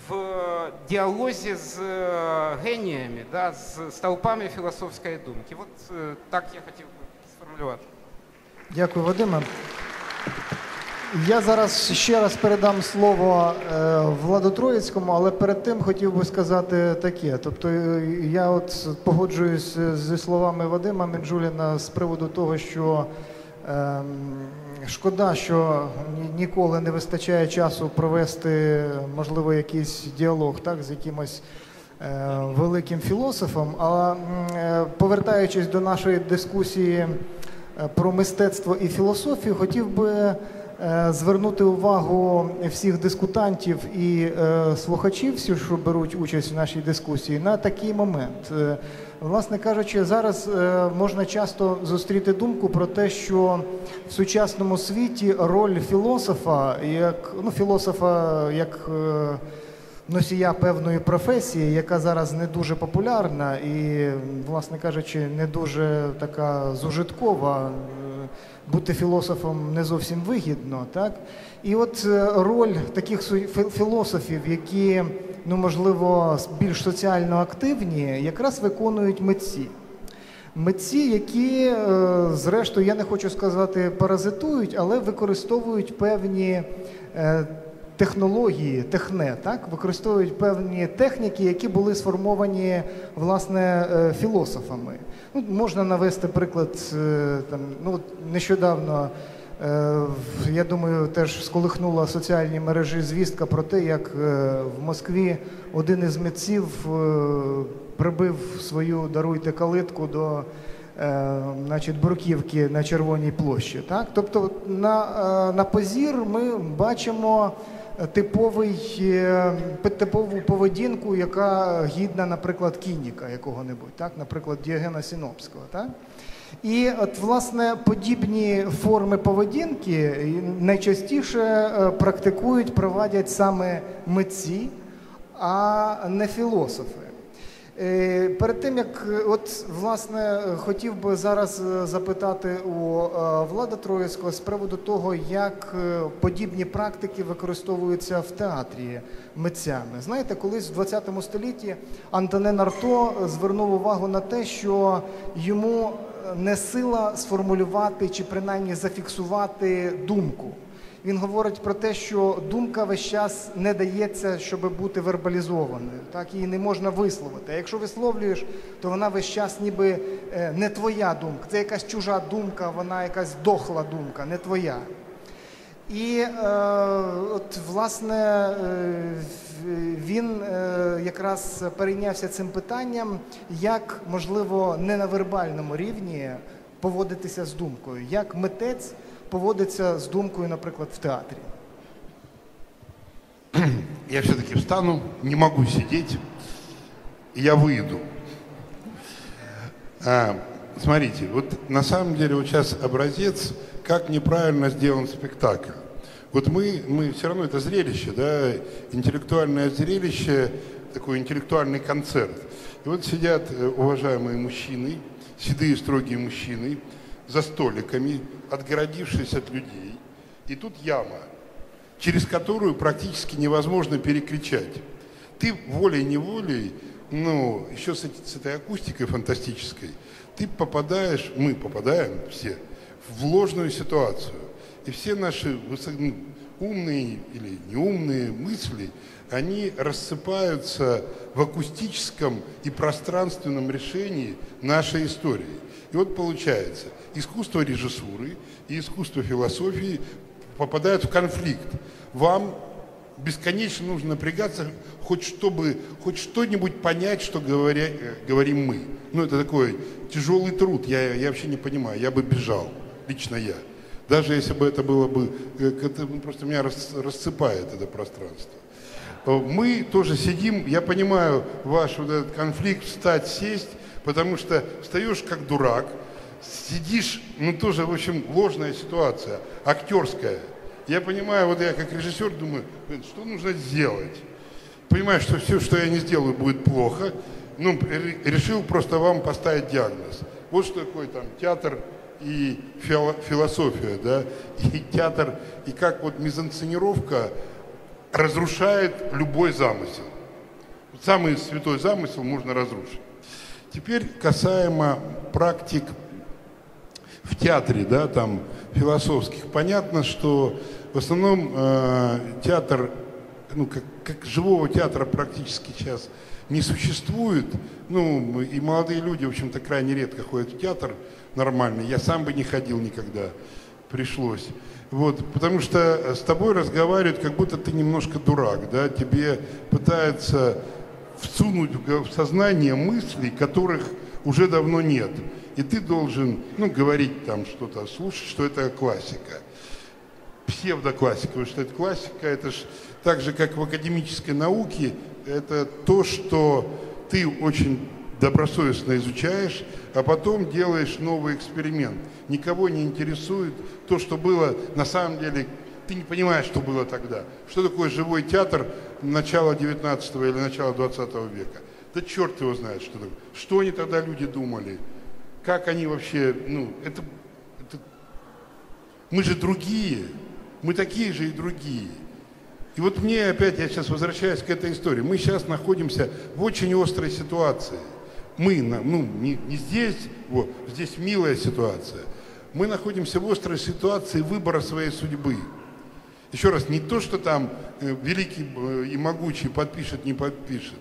в е, діалозі з е, геніями, да? з стовпами філософської думки. От е, так я хотів би сформулювати. Дякую, Вадиме. Я зараз ще раз передам слово Владу Троїцькому, але перед тим хотів би сказати таке. Тобто я от погоджуюсь зі словами Вадима Меджуліна з приводу того, що шкода, що ніколи не вистачає часу провести, можливо, якийсь діалог так, з якимось е, великим філософом. А м, е, повертаючись до нашої дискусії е, про мистецтво і філософію, хотів би е, звернути увагу всіх дискутантів і слухачів, що беруть участь в нашій дискусії, на такий момент. Власне кажучи, зараз е, можна часто зустріти думку про те, що в сучасному світі роль філософа, як ну, філософа як е, носія певної професії, яка зараз не дуже популярна і, власне кажучи, не дуже така зужиткова. е, Бути філософом не зовсім вигідно, так? І от роль таких філософів, які, ну можливо, більш соціально активні, якраз виконують митці. Митці, які, е, зрештою, я не хочу сказати, паразитують, але використовують певні е, технології, техне, так? використовують певні техніки, які були сформовані власне е, філософами. Ну, можна навести приклад там, ну, нещодавно. Е, Я думаю, теж сколихнула соціальні мережі звістка про те, як е, в Москві один із митців е, прибив свою даруйте калитку до значить, бруківки на Червоній площі. Так? Тобто на, на позір ми бачимо типовий, типову поведінку, яка гідна, наприклад, Кініка якого-небудь, так? наприклад, Діогена Сінопського. Так? І от, власне, подібні форми поведінки найчастіше е, практикують, провадять саме митці, а не філософи. Е, Перед тим як е, от власне е, хотів би зараз е, запитати у е, Влада Троїцького з приводу того, як е, подібні практики використовуються в театрі митцями. Знаєте, колись в 20 столітті Антонен Арто звернув увагу на те, що йому е, не сила сформулювати чи принаймні зафіксувати думку. Він говорить про те, що думка весь час не дається, щоб бути вербалізованою. Так її не можна висловити. А якщо висловлюєш, то вона весь час ніби е, не твоя думка. Це якась чужа думка, вона якась дохла думка, не твоя. І е, от власне е, він е, якраз перейнявся цим питанням, як можливо не на вербальному рівні поводитися з думкою, як митець поводиться з думкою, наприклад, в театрі. Я все-таки встану, не могу сидеть, и я выйду. А, смотрите, вот на самом деле вот сейчас образец, как неправильно сделан спектакль. Вот мы, мы все равно это зрелище, да, интеллектуальное зрелище, такой интеллектуальный концерт. И вот сидят э, уважаемые мужчины, седые строгие мужчины, за столиками, отгородившись от людей. И тут яма, через которую практически невозможно перекричать. Ты волей-неволей, ну, еще с, с этой акустикой фантастической, ты попадаешь, мы попадаем все, в ложную ситуацию. И все наши ну, умные или неумные мысли, они рассыпаются в акустическом и пространственном решении нашей истории. И вот получается, искусство режиссуры и искусство философии попадают в конфликт. Вам бесконечно нужно напрягаться, хоть чтобы, хоть что-нибудь понять, что говоря, э, говорим мы. Ну, это такой тяжелый труд, я, я вообще не понимаю, я бы бежал, лично я. Даже если бы это было бы, э, это ну, просто меня рас- рассыпает это пространство. Э, Мы тоже сидим, я понимаю ваш вот этот конфликт, встать, сесть, потому что встаешь как дурак, сидишь, ну тоже, в общем, ложная ситуация, актерская. Я понимаю, вот я как режиссер думаю, «Блин, что нужно сделать? Понимаю, что все, что я не сделаю, будет плохо. Ну, ре- решил просто вам поставить диагноз. Вот что такое там театр и фило- философия, да, и театр, и как вот мизансценировка разрушает любой замысел. Самый святой замысел можно разрушить. Теперь касаемо практик в театре, да, там философских. Понятно, что в основном э, театр, ну, как, как живого театра практически сейчас не существует. Ну, и молодые люди, в общем-то, крайне редко ходят в театр нормальный. Я сам бы не ходил никогда, пришлось. Вот, потому что с тобой разговаривают, как будто ты немножко дурак, да, тебе пытаются всунуть в сознание мыслей, которых уже давно нет. И ты должен, ну, говорить там что-то, слушать, что это классика. Псевдоклассика, потому что это классика, это ж так же, как в академической науке, это то, что ты очень добросовестно изучаешь, а потом делаешь новый эксперимент. Никого не интересует то, что было на самом деле, ты не понимаешь, что было тогда. Что такое живой театр начала 19 или начала 20 века? Да черт его знает, что такое. Что они тогда люди думали? Как они вообще, ну, это, это мы же другие, мы такие же и другие. И вот мне опять, я сейчас возвращаюсь к этой истории, мы сейчас находимся в очень острой ситуации. Мы, ну, не, не здесь, вот, здесь милая ситуация. Мы находимся в острой ситуации выбора своей судьбы. Еще раз, не то, что там э, великий э, и могучий подпишет, не подпишет,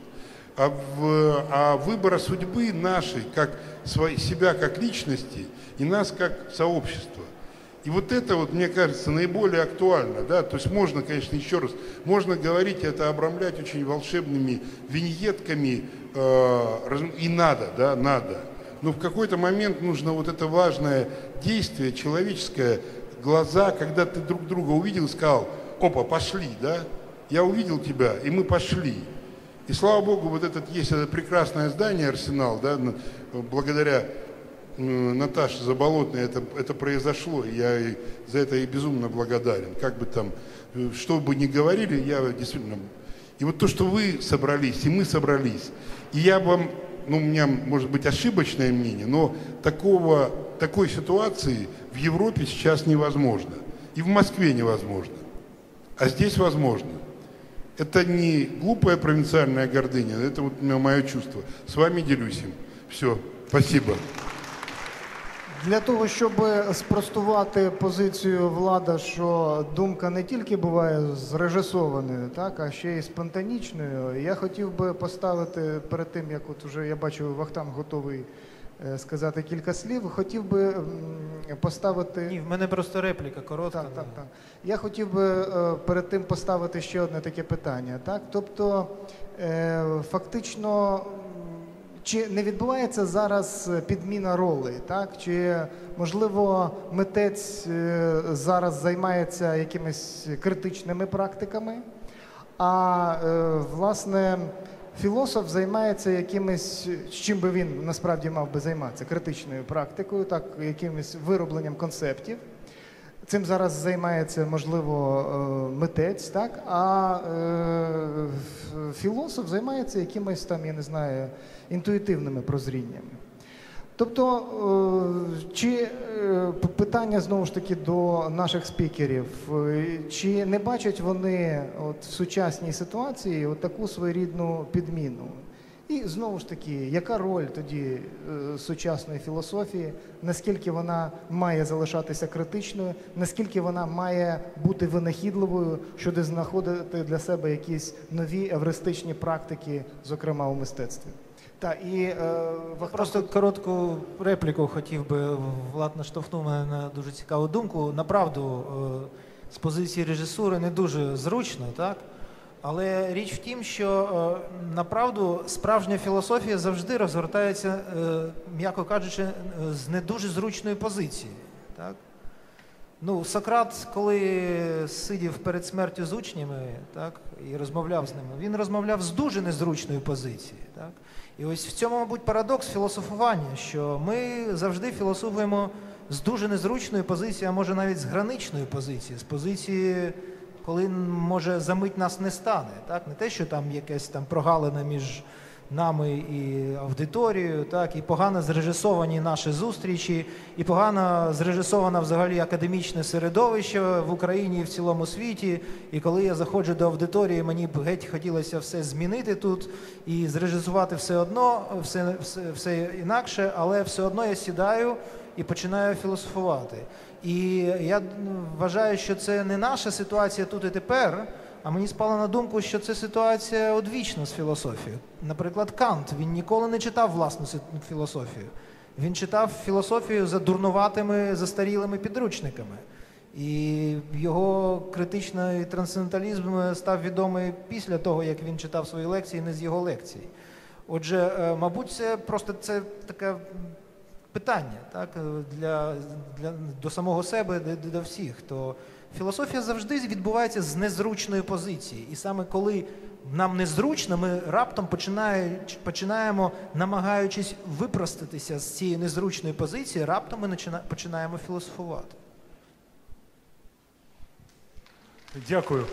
а, в, а выбора судьбы нашей, как своей, себя как личности и нас как сообщества. И вот это вот, мне кажется, наиболее актуально, да, то есть можно, конечно, еще раз, можно говорить это, обрамлять очень волшебными виньетками, э, и надо, да, надо. Но в какой-то момент нужно вот это важное действие человеческое, глаза, когда ты друг друга увидел и сказал, опа, пошли, да, я увидел тебя, и мы пошли. И слава богу, вот этот есть это прекрасное здание Арсенал, да, благодаря э, Наташе Заболотной это, это произошло, я за это и безумно благодарен. Как бы там, э, что бы ни говорили, я действительно... И вот то, что вы собрались, и мы собрались, и я вам, ну, у меня может быть ошибочное мнение, но такого, такой ситуации в Европе сейчас невозможно. И в Москве невозможно. А здесь возможно. Это не глупая провинциальная гордыня, это вот мое чувство. С вами делюсь им. Все, спасибо. Для того, щоб спростувати позицію влада, що думка не тільки буває зрежисованою, так, а ще й спонтанічною, я хотів би поставити перед тим, як от уже я бачу, Вахтанг готовий е, сказати кілька слів, хотів би поставити. Ні, в мене просто репліка коротка. Так, так, так. Я хотів би е, перед тим поставити ще одне таке питання. Так? Тобто, е, фактично, чи не відбувається зараз підміна ролей? Так? Чи, можливо, митець е, зараз займається якимись критичними практиками, а е, власне філософ займається якимось, з чим би він насправді мав би займатися, критичною практикою, так, якимось виробленням концептів. Цим зараз займається, можливо, е, митець, так? а е, філософ займається якимось там, я не знаю, інтуїтивними прозріннями. Тобто, е, чи е, питання знову ж таки до наших спікерів, е, чи не бачать вони от в сучасній ситуації от таку своєрідну підміну? І знову ж таки, яка роль тоді сучасної філософії, наскільки вона має залишатися критичною, наскільки вона має бути винахідливою щодо знаходити для себе якісь нові евристичні практики, зокрема у мистецтві? Так, і е, Вахтанг Просто коротку репліку хотів би. Влад наштовхнув мене на дуже цікаву думку. Направду, е, з позиції режисури не дуже зручно, так? Але річ в тім, що е, направду справжня філософія завжди розгортається, е, м'яко кажучи, е, з не дуже зручної позиції. Так? Ну, Сократ, коли сидів перед смертю з учнями так, і розмовляв з ними, він розмовляв з дуже незручної позиції. Так? І ось в цьому, мабуть, парадокс філософування, що ми завжди філософуємо з дуже незручної позиції, а може навіть з граничної позиції, з позиції, коли може за мить нас не стане. Так? Не те, що там якась там прогалина між нами і аудиторією, так, і погано зрежисовані наші зустрічі, і погано зрежисовано взагалі академічне середовище в Україні і в цілому світі. І коли я заходжу до аудиторії, мені б геть хотілося все змінити тут і зрежисувати все одно, все, все, все інакше, але все одно я сідаю і починаю філософувати. І я ну, вважаю, що це не наша ситуація тут і тепер. А мені спало на думку, що це ситуація одвічна з філософією. Наприклад, Кант він ніколи не читав власну філософію. Він читав філософію за дурнуватими застарілими підручниками. І його критичний трансценденталізм став відомий після того, як він читав свої лекції, не з його лекцій. Отже, е, мабуть, це просто це таке питання так, е, для, для, до самого себе, до, до всіх, хто Філософія завжди відбувається з незручної позиції. І саме коли нам незручно, ми раптом починаємо, намагаючись випростатися з цієї незручної позиції, раптом ми починаємо філософувати. Дякую.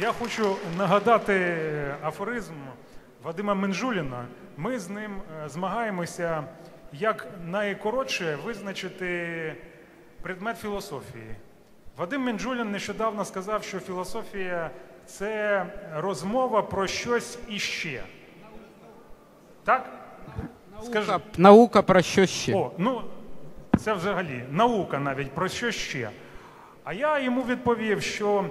Я хочу нагадати афоризм Вадима Менжуліна. Ми з ним е, змагаємося, як найкоротше визначити предмет філософії. Вадим Менжулін нещодавно сказав, що філософія це розмова про щось іще. Так? Скажи. Наука, наука про що ще? О, ну це взагалі наука навіть про що ще. А я йому відповів, що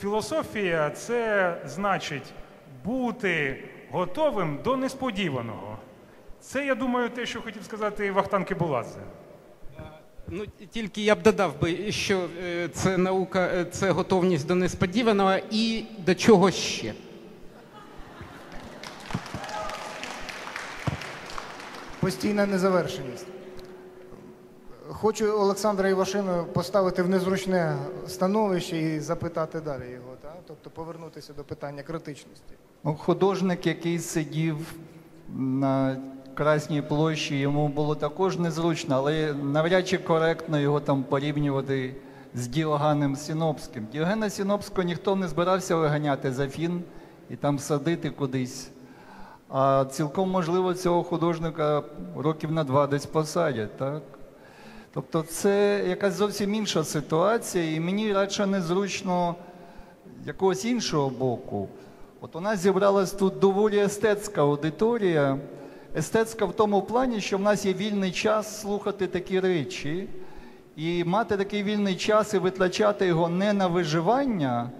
філософія це значить бути готовим до несподіваного. Це, я думаю, те, що хотів сказати Вахтан Кибуладзе. Ну тільки я б додав би, що е, це наука, е, це готовність до несподіваного і до чого ще. Постійна незавершеність. Хочу Олександра Івашину поставити в незручне становище і запитати далі його, так? тобто повернутися до питання критичності. Ну, художник, який сидів на Красній площі, йому було також незручно, але навряд чи коректно його там порівнювати з Діоганом Сінопським. Діогена Сінопського ніхто не збирався виганяти за фін і там садити кудись. А цілком можливо цього художника років на два десь посадять, так? Тобто це якась зовсім інша ситуація, і мені радше незручно якогось іншого боку. От у нас зібралась тут доволі естетська аудиторія. Естетська в тому плані, що в нас є вільний час слухати такі речі, і мати такий вільний час і витрачати його не на виживання,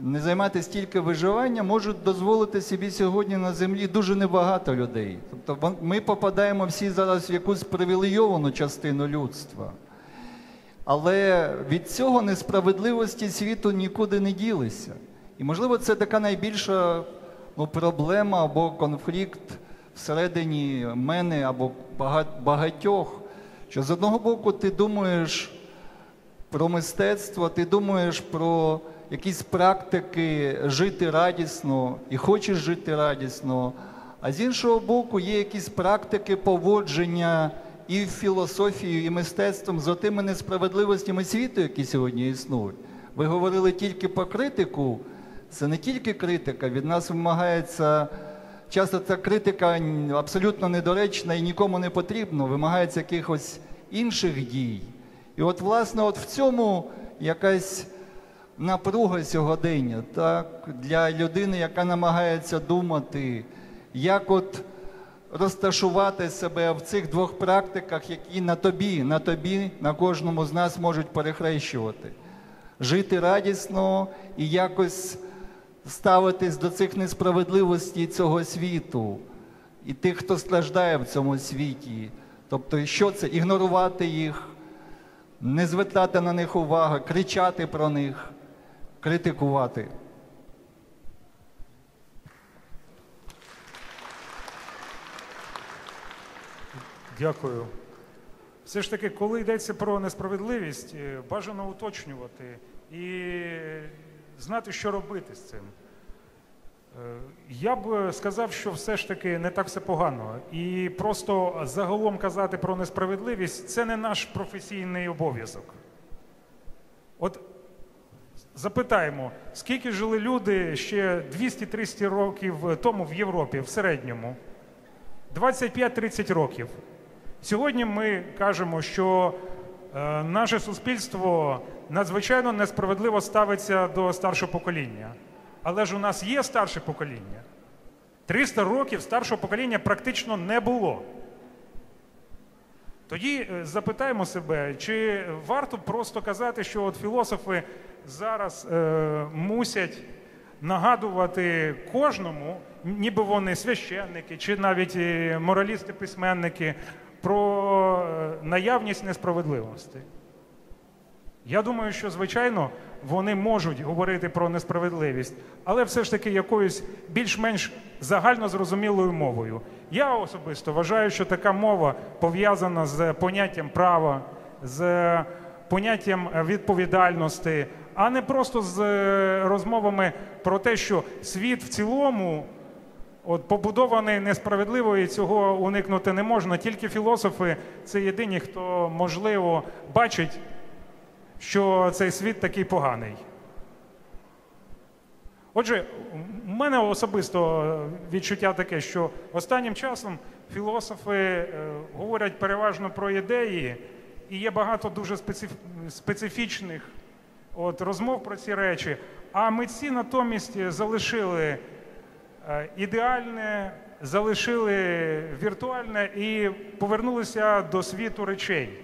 не займатися тільки виживанням, можуть дозволити собі сьогодні на землі дуже небагато людей. Тобто ми попадаємо всі зараз в якусь привілейовану частину людства. Але від цього несправедливості світу нікуди не ділися. І, можливо, це така найбільша ну, проблема або конфлікт всередині мене або багатьох, що з одного боку ти думаєш про мистецтво, ти думаєш про якісь практики жити радісно і хочеш жити радісно. А з іншого боку, є якісь практики поводження і філософією, і мистецтвом з отими несправедливостями світу, які сьогодні існують. Ви говорили тільки про критику. Це не тільки критика. Від нас вимагається часто ця критика абсолютно недоречна і нікому не потрібна. Вимагається якихось інших дій. І от, власне, от в цьому якась напруга сьогодення, так, для людини, яка намагається думати, як от розташувати себе в цих двох практиках, які на тобі, на тобі, на кожному з нас можуть перехрещувати. Жити радісно і якось ставитись до цих несправедливостей цього світу і тих, хто страждає в цьому світі. Тобто, що це? Ігнорувати їх, не звертати на них увагу, кричати про них, критикувати. Дякую. Все ж таки, коли йдеться про несправедливість, е, бажано уточнювати і знати, що робити з цим. Е, Я б сказав, що все ж таки не так все погано. І просто загалом казати про несправедливість це не наш професійний обов'язок. От запитаємо, скільки жили люди ще 200-300 років тому в Європі в середньому? 25-30 років. Сьогодні ми кажемо, що наше суспільство надзвичайно несправедливо ставиться до старшого покоління. Але ж у нас є старше покоління. 300 років старшого покоління практично не було. Тоді е, запитаємо себе, чи варто просто казати, що от філософи зараз е, мусять нагадувати кожному, ніби вони священники чи навіть е, моралісти-письменники, про е, наявність несправедливості. Я думаю, що звичайно вони можуть говорити про несправедливість, але все ж таки якоюсь більш-менш загально зрозумілою мовою. Я особисто вважаю, що така мова пов'язана з поняттям права, з поняттям е, відповідальності, а не просто з е, розмовами про те, що світ в цілому от, побудований несправедливо і цього уникнути не можна. Тільки філософи це єдині, хто можливо бачить, що цей світ такий поганий. Отже, у мене особисто відчуття таке, що останнім часом філософи е, говорять переважно про ідеї, і є багато дуже специфічних от, розмов про ці речі. А митці натомість залишили ідеальне, залишили віртуальне і повернулися до світу речей.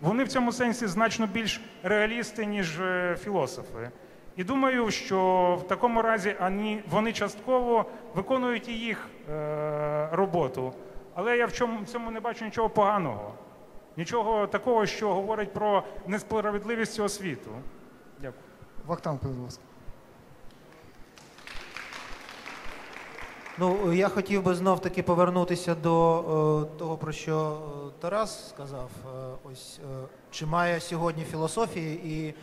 Вони в цьому сенсі значно більш реалісти, ніж е, філософи. І думаю, що в такому разі вони частково виконують і їх е, роботу. Але я в цьому не бачу нічого поганого, нічого такого, що говорить про несправедливість цього світу. Дякую. Вахтанг, будь ласка. Ну, я хотів би знов таки повернутися до е, того, про що е, Тарас сказав. Е, ось е, чи має сьогодні філософії і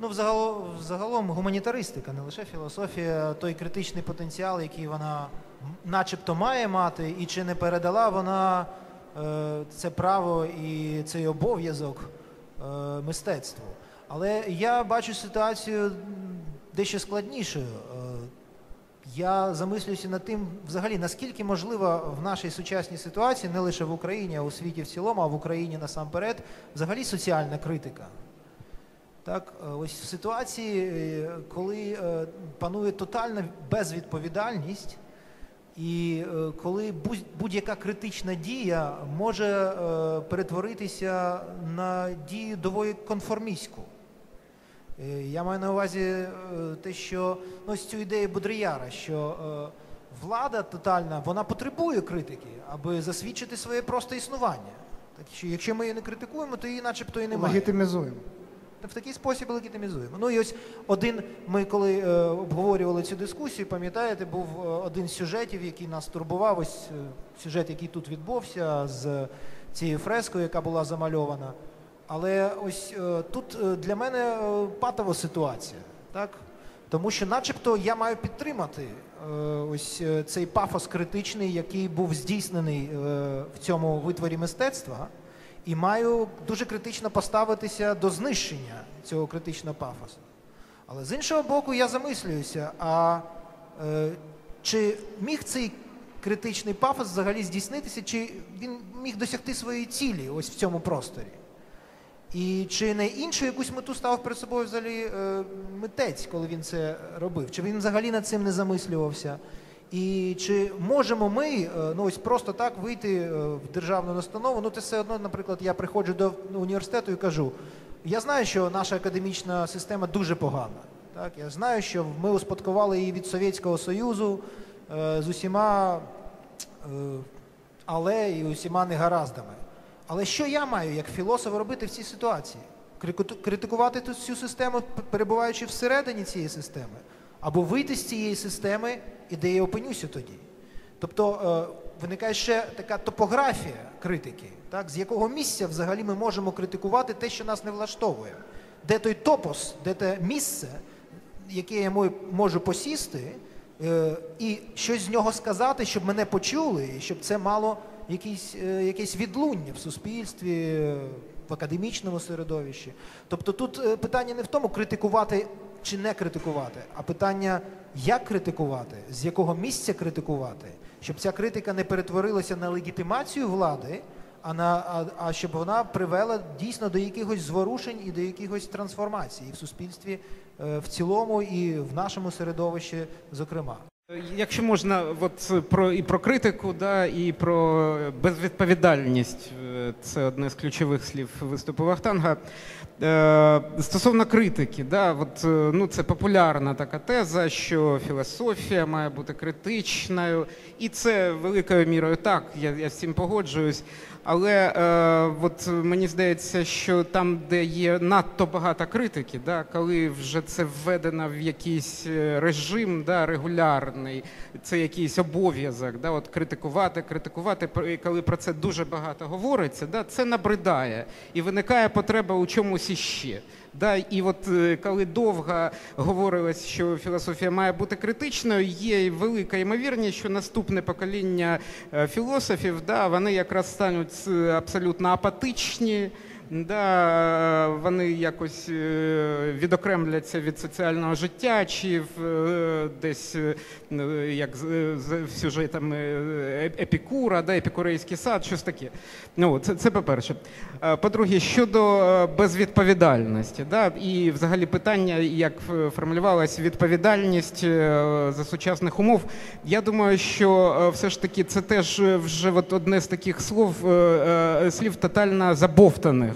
ну, взагал, взагалом гуманітаристика, не лише філософія, той критичний потенціал, який вона начебто має мати, і чи не передала вона е, це право і цей обов'язок е, мистецтву. Але я бачу ситуацію дещо складнішою. Я замислююся над тим, взагалі, наскільки можлива в нашій сучасній ситуації, не лише в Україні, а у світі в цілому, а в Україні насамперед, взагалі соціальна критика. Так, е, ось в ситуації, е, коли е, панує тотальна безвідповідальність, і коли будь- будь-яка критична дія може перетворитися на дію доволі конформістську. Е, Я маю на увазі е, те, що ну, ось цю ідею Бодрияра, що е, влада тотальна, вона потребує критики, аби засвідчити своє просто існування. Так що якщо ми її не критикуємо, то її начебто і немає. Легітимізуємо. В такий спосіб легітимізуємо. Ну і ось один, ми коли е, обговорювали цю дискусію, пам'ятаєте, був один з сюжетів, який нас турбував, ось сюжет, який тут відбувся з цією фрескою, яка була замальована. Але ось е, тут е, для мене е, патова ситуація, так? Тому що, начебто, я маю підтримати ось цей пафос критичний, який був здійснений в цьому витворі мистецтва, і маю дуже критично поставитися до знищення цього критичного пафосу. Але з іншого боку, я замислююся, а чи міг цей критичний пафос взагалі здійснитися, чи він міг досягти своєї цілі ось в цьому просторі? І чи не іншу якусь мету ставив перед собою взагалі е, митець, коли він це робив? Чи він взагалі над цим не замислювався? І чи можемо ми е, ну ось просто так вийти е, в державну настанову? Ну, це все одно, наприклад, я приходжу до університету і кажу: я знаю, що наша академічна система дуже погана. Так, я знаю, що ми успадкували її від Совєтського Союзу з усіма але і усіма негараздами. Але що я маю як філософ робити в цій ситуації? Критикувати ту- цю систему, перебуваючи всередині цієї системи, або вийти з цієї системи і де я опинюся тоді. Тобто е, виникає ще така топографія критики, так? з якого місця взагалі ми можемо критикувати те, що нас не влаштовує. Де той топос, де те місце, яке я можу посісти, е, і щось з нього сказати, щоб мене почули, і щоб це мало якісь, е, якесь відлуння в суспільстві, в академічному середовищі. Тобто тут е, питання не в тому, критикувати чи не критикувати, а питання, як критикувати, з якого місця критикувати, щоб ця критика не перетворилася на легітимацію влади, а, на, а, а щоб вона привела дійсно до якихось зворушень і до якихось трансформацій в суспільстві е, в цілому, і в нашому середовищі, зокрема. Якщо можна, от про і про критику, да, і про безвідповідальність, е, це одне з ключових слів виступу Вахтанга. Е, Стосовно критики, да, от, е, ну, це популярна така теза, що філософія має бути критичною, і це великою мірою так, я, я з цим погоджуюсь. Але е, от мені здається, що там, де є надто багато критики, да, коли вже це введено в якийсь е, режим да, регулярний, це якийсь обов'язок, да, от критикувати, критикувати, і коли про це дуже багато говориться. Подобається, да, це набридає і виникає потреба у чомусь іще. Да, і от е, коли довго говорилось, що філософія має бути критичною, є велика ймовірність, що наступне покоління е, філософів, да, вони якраз стануть е, абсолютно апатичні. Да, вони якось е, відокремляться від соціального життя, чи е, десь е, як з- е, Епікура, да, епікурейський сад, щось таке. Ну, це, це по-перше. По-друге, щодо безвідповідальності, да, і взагалі питання, як формулювалася відповідальність за сучасних умов. Я думаю, що все ж таки це теж вже от одне з таких слов, слів тотально забовтаних.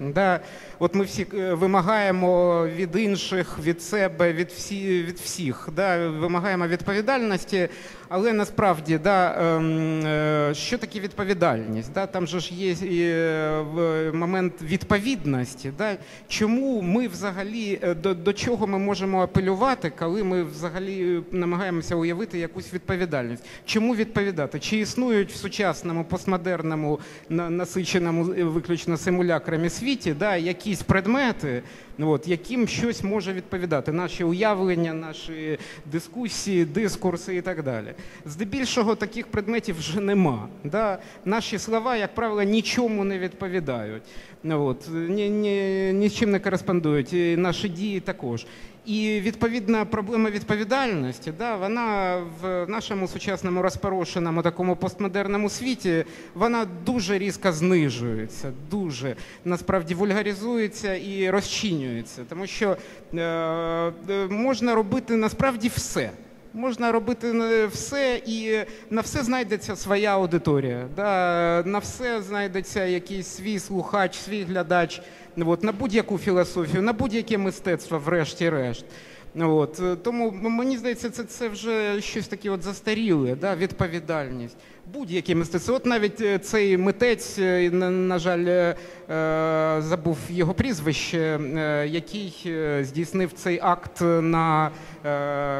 Да? От ми всі е, вимагаємо від інших, від себе, від, всі, від всіх, да? вимагаємо відповідальності, але насправді да, ем, е, що таке відповідальність? Да? Там же ж є е, момент відповідності. Да? Чому ми взагалі до, до чого ми можемо апелювати, коли ми взагалі намагаємося уявити якусь відповідальність? Чому відповідати? Чи існують в сучасному постмодерному насиченому виключно симулякрами світі да, якісь предмети, ну, от, яким щось може відповідати? Наші уявлення, наші дискусії, дискурси і так далі. Здебільшого таких предметів вже нема. Да? Наші слова, як правило, нічому не відповідають. Ну, от, ні, ні, ні з чим не кореспондують, і наші дії також. І відповідна проблема відповідальності, да, вона в нашому сучасному розпорошеному такому постмодерному світі вона дуже різко знижується, дуже насправді вульгаризується і розчинюється, тому що е, е, можна робити насправді все. Можна робити е, все, і на все знайдеться своя аудиторія. Да? На все знайдеться якийсь свій слухач, свій глядач. От, на будь-яку філософію, на будь-яке мистецтво, врешті-решт. От, е, тому мені здається, це, це вже щось таке от застаріле, да? відповідальність. Будь-яке мистецтво. От навіть е, цей митець, е, на, жаль, забув його прізвище, який здійснив цей акт на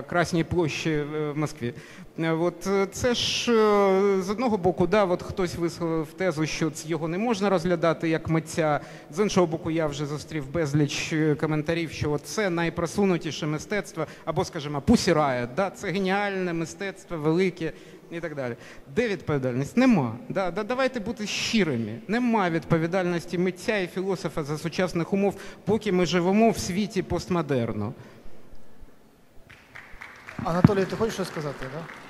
Красній площі в Москві. Е, От е, це ж е, з одного боку, да, от хтось висловив тезу, що його не можна розглядати як митця. З іншого боку, я вже зустрів безліч коментарів, що от це найпросунутіше мистецтво, або, скажімо, Riot, да, це геніальне мистецтво, велике. І так далі. Де відповідальність? Нема. Да, да, давайте бути щирими. Нема відповідальності митця і філософа за сучасних умов, поки ми живемо в світі постмодерну. Анатолій, ти хочеш щось сказати? Да?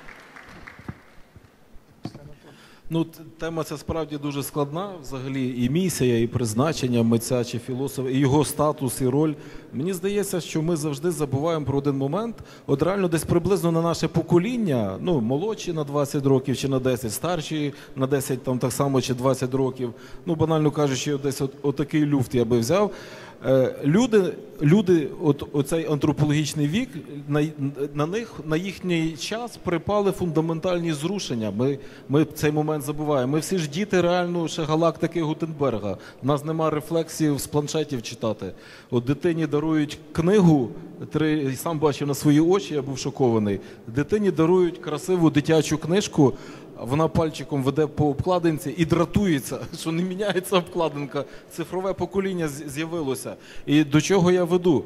Ну, тема ця справді дуже складна. Взагалі, і місія, і призначення митця чи філософа, і його статус, і роль. Мені здається, що ми завжди забуваємо про один момент. От реально десь приблизно на наше покоління, ну молодші на 20 років чи на 10, старші на 10, там так само чи 20 років. Ну, банально кажучи, десь от, отакий люфт я би взяв. Е, Люди, люди, от оцей антропологічний вік, на, на них на їхній час припали фундаментальні зрушення. Ми, ми цей момент забуваємо. Ми всі ж діти реально ще галактики Гутенберга. У нас нема рефлексів з планшетів читати. От дитині дарують книгу. Три сам бачив на свої очі, я був шокований. Дитині дарують красиву дитячу книжку. Вона пальчиком веде по обкладинці і дратується, що не міняється обкладинка. Цифрове покоління з'явилося. І до чого я веду?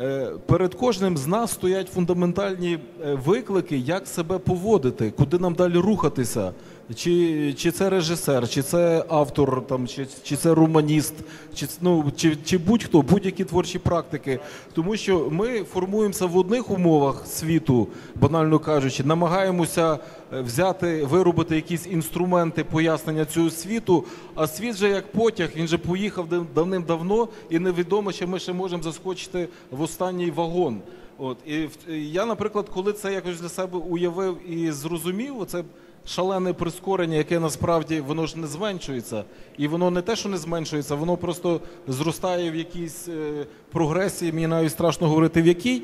Е, Перед кожним з нас стоять фундаментальні е, виклики, як себе поводити, куди нам далі рухатися. Чи, чи це режисер, чи це автор, там, чи, чи це романіст, чи, ну, чи, чи будь-хто, будь-які творчі практики. Тому що ми формуємося в одних умовах світу, банально кажучи, намагаємося е, взяти, виробити якісь інструменти пояснення цього світу, а світ же як потяг, він же поїхав дав- давним-давно, і невідомо, чи ми ще можемо заскочити в останній вагон. От і я, наприклад, коли це якось для себе уявив і зрозумів, це шалене прискорення, яке насправді воно ж не зменшується, і воно не те, що не зменшується, воно просто зростає в якійсь е, прогресії. Мені навіть страшно говорити в якій.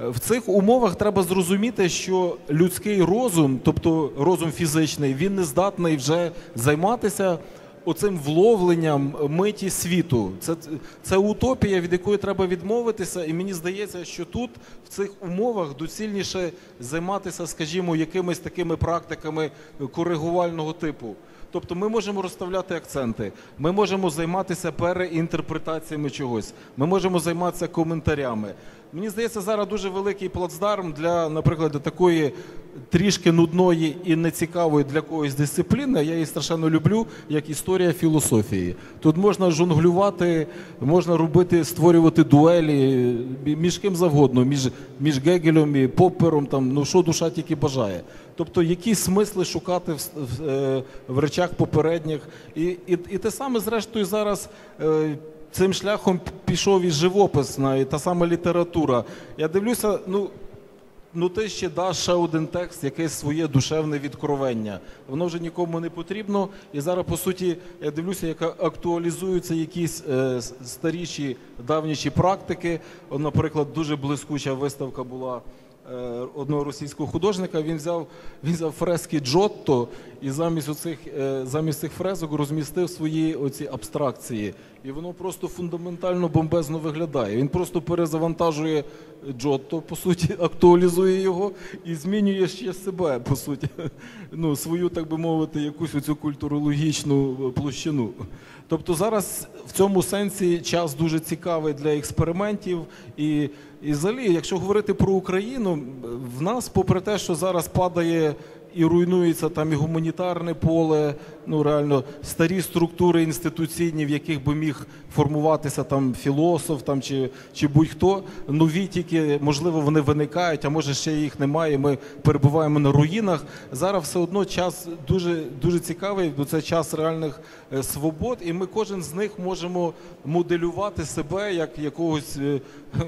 В цих умовах треба зрозуміти, що людський розум, тобто розум фізичний, він не здатний вже займатися оцим вловленням миті світу. Це, це утопія, від якої треба відмовитися. І мені здається, що тут, в цих умовах, доцільніше займатися, скажімо, якимись такими практиками коригувального типу. Тобто ми можемо розставляти акценти, ми можемо займатися переінтерпретаціями чогось, ми можемо займатися коментарями. Мені здається, зараз дуже великий плацдарм для, наприклад, такої трішки нудної і нецікавої для когось дисципліни. Я її страшенно люблю, як історія філософії. Тут можна жонглювати, можна робити, створювати дуелі між ким завгодно, між, між Гегелем і Поппером, там, ну що душа тільки бажає. Тобто, які смисли шукати в, в, е, в речах попередніх. І, і, і те саме, зрештою, зараз. е, Цим шляхом пішов і живопис, і та сама література. Я дивлюся, ну Ну, ти ще даш ще один текст, якесь своє душевне відкровення. Воно вже нікому не потрібно. І зараз, по суті, я дивлюся, як актуалізуються якісь е, старіші давніші практики. Наприклад, дуже блискуча виставка була одного російського художника. Він взяв, він взяв фрески Джотто і замість оцих, е, замість цих фресок розмістив свої оці абстракції. І воно просто фундаментально бомбезно виглядає. Він просто перезавантажує Джотто, по суті, актуалізує його і змінює ще себе, по суті, ну, свою, так би мовити, якусь оцю культурологічну е, площину. Тобто зараз в цьому сенсі час дуже цікавий для експериментів. І, і взагалі, якщо говорити про Україну, в нас, попри те, що зараз падає і руйнується там і гуманітарне поле, ну реально старі структури інституційні, в яких би міг формуватися там філософ там чи, чи будь-хто. Нові тільки можливо вони виникають, а може ще їх немає. Ми перебуваємо на руїнах. Зараз все одно час дуже дуже цікавий, бо це час реальних е, свобод, і ми кожен з них можемо моделювати себе як якогось е,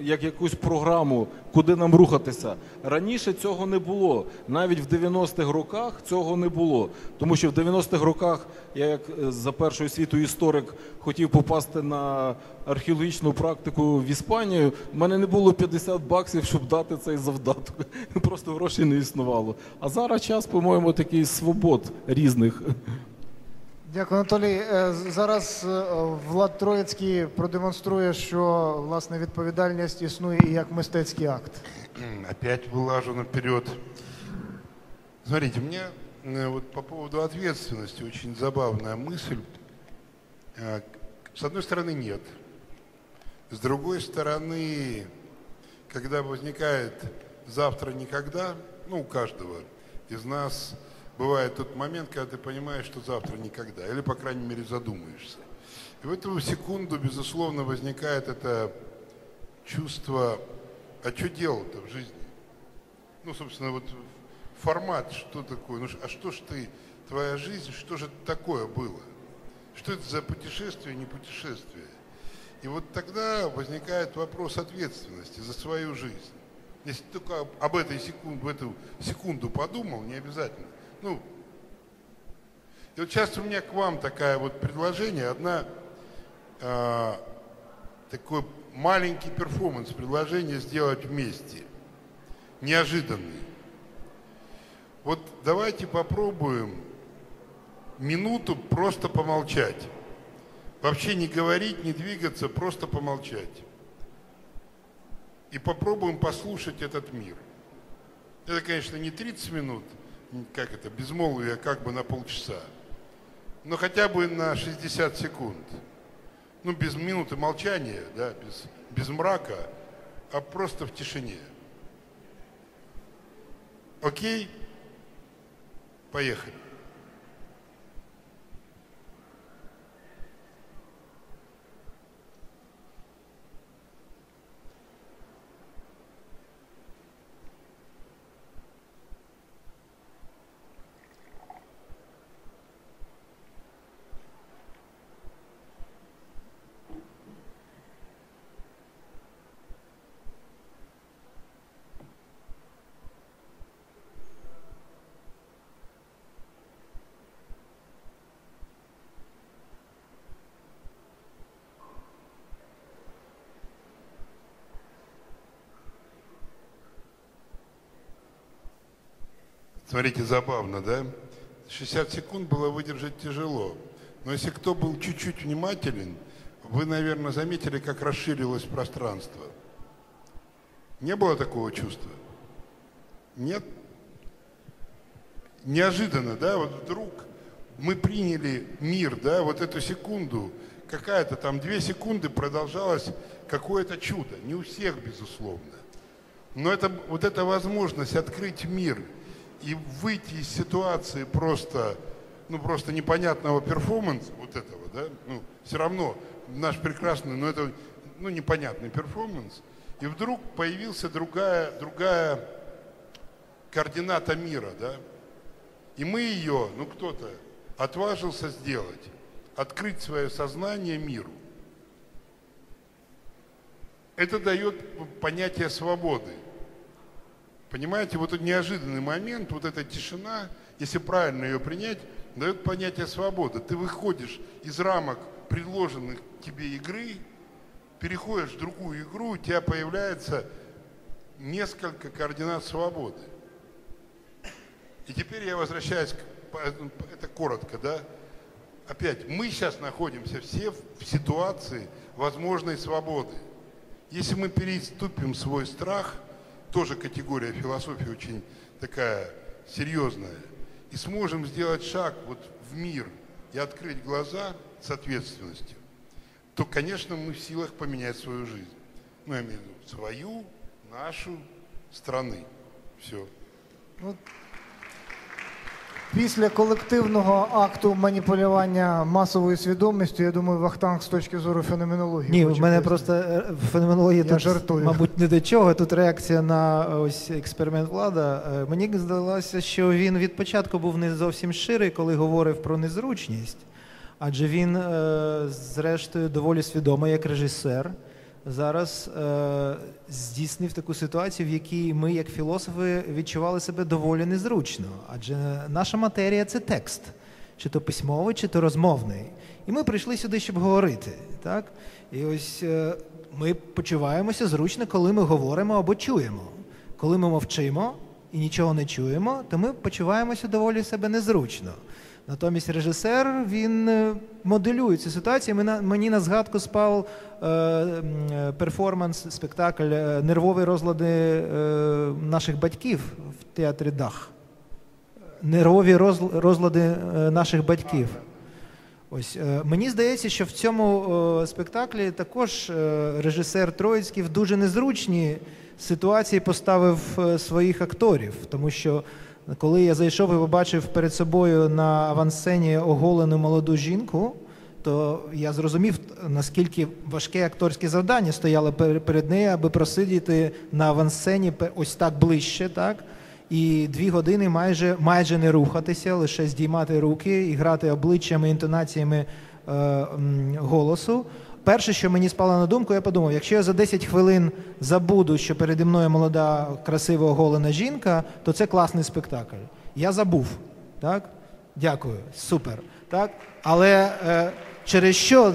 як якусь програму, куди нам рухатися. Раніше цього не було. Навіть в 90-х роках цього не було. Тому що в 90-х роках я, як е, за першою світу історик, хотів попасти на археологічну практику в Іспанію. У мене не було 50 баксів, щоб дати цей завдаток. Просто грошей не існувало. А зараз час, по-моєму, такий свобод різних. Дякую, Анатолій. Е, Зараз е, Влад Троїцький продемонструє, що власне відповідальність існує і як мистецький акт. Опять вылажу наперед. Смотрите, э, вот по поводу ответственности очень забавная мысль. Э, С одной стороны, нет. С другой стороны, когда возникает завтра никогда, ну, у каждого из нас бывает тот момент, когда ты понимаешь, что завтра никогда, или, по крайней мере, задумаешься. И в эту секунду, безусловно, возникает это чувство, а что делать-то в жизни? Ну, собственно, вот формат, что такое, ну, а что ж ты, твоя жизнь, что же такое было? Что это за путешествие, не путешествие? И вот тогда возникает вопрос ответственности за свою жизнь. Если только об- этой секунду, в эту секунду подумал, не обязательно. Ну, и вот сейчас у меня к вам такая вот предложение. Одна а, такой маленький перформанс, предложение сделать вместе. Неожиданный. Вот давайте попробуем минуту просто помолчать. Вообще не говорить, не двигаться, просто помолчать. И попробуем послушать этот мир. Это, конечно, не 30 минут, как это, безмолвие как бы на полчаса, но хотя бы на 60 секунд. Ну, без минуты молчания, да, без, без мрака, а просто в тишине. Окей? Поехали. Смотрите, забавно, да? 60 секунд было выдержать тяжело. Но если кто был чуть-чуть внимателен, вы, наверное, заметили, как расширилось пространство. Не было такого чувства? Нет? Неожиданно, да? Вот вдруг мы приняли мир, да, вот эту секунду, какая-то там две секунды продолжалось какое-то чудо. Не у всех, безусловно. Но это, вот эта возможность открыть мир и выйти из ситуации просто, ну, просто непонятного перформанса, вот этого, да, ну, все равно наш прекрасный, но это, ну, непонятный перформанс, и вдруг появился другая, другая координата мира, да, и мы ее, ну, кто-то отважился сделать, открыть свое сознание миру. Это дает понятие свободы. Понимаете, вот этот неожиданный момент, вот эта тишина, если правильно ее принять, дает понятие свободы. Ты выходишь из рамок предложенных тебе игры, переходишь в другую игру, у тебя появляется несколько координат свободы. И теперь я возвращаюсь, к, это коротко, да? Опять, мы сейчас находимся все в ситуации возможной свободы. Если мы переступим свой страх, тоже категория философии очень такая серьезная, и сможем сделать шаг вот в мир и открыть глаза с ответственностью, то, конечно, мы в силах поменять свою жизнь. Ну, я имею в виду свою, нашу, страны. Все. Ну, Після колективного акту маніпулювання масовою свідомістю, я думаю, Вахтанг з точки зору феноменології. Ні, в мене просто е, феноменологія Я тут, жартую. мабуть, не до чого. Тут реакція на ось експеримент влада. Е, Мені здалося, що він від початку був не зовсім щирий, коли говорив про незручність, адже він, е, зрештою, доволі свідомий як режисер. Зараз е, здійснив таку ситуацію, в якій ми, як філософи, відчували себе доволі незручно. Адже наша матерія це текст, чи то письмовий, чи то розмовний. І ми прийшли сюди, щоб говорити. Так? І ось е, ми почуваємося зручно, коли ми говоримо або чуємо. Коли ми мовчимо і нічого не чуємо, то ми почуваємося доволі себе незручно. Натомість режисер він е, моделює цю ситуацію. Мені на згадку спав е, е, перформанс, спектакль Нервові розлади наших батьків в театрі Дах. Нервові розлади наших батьків. Ось мені здається, що в цьому спектаклі також режисер Троїцький в дуже незручні ситуації поставив своїх акторів, тому що коли я зайшов і побачив перед собою на авансцені оголену молоду жінку, то я зрозумів, наскільки важке акторське завдання стояло перед нею, аби просидіти на авансцені ось так ближче, так? І дві години майже, майже не рухатися, лише здіймати руки і грати обличчями, інтонаціями е, голосу. Перше, що мені спало на думку, я подумав, якщо я за 10 хвилин забуду, що переді мною молода, красиво оголена жінка, то це класний спектакль. Я забув. Так? Дякую, супер. Так? Але е, через що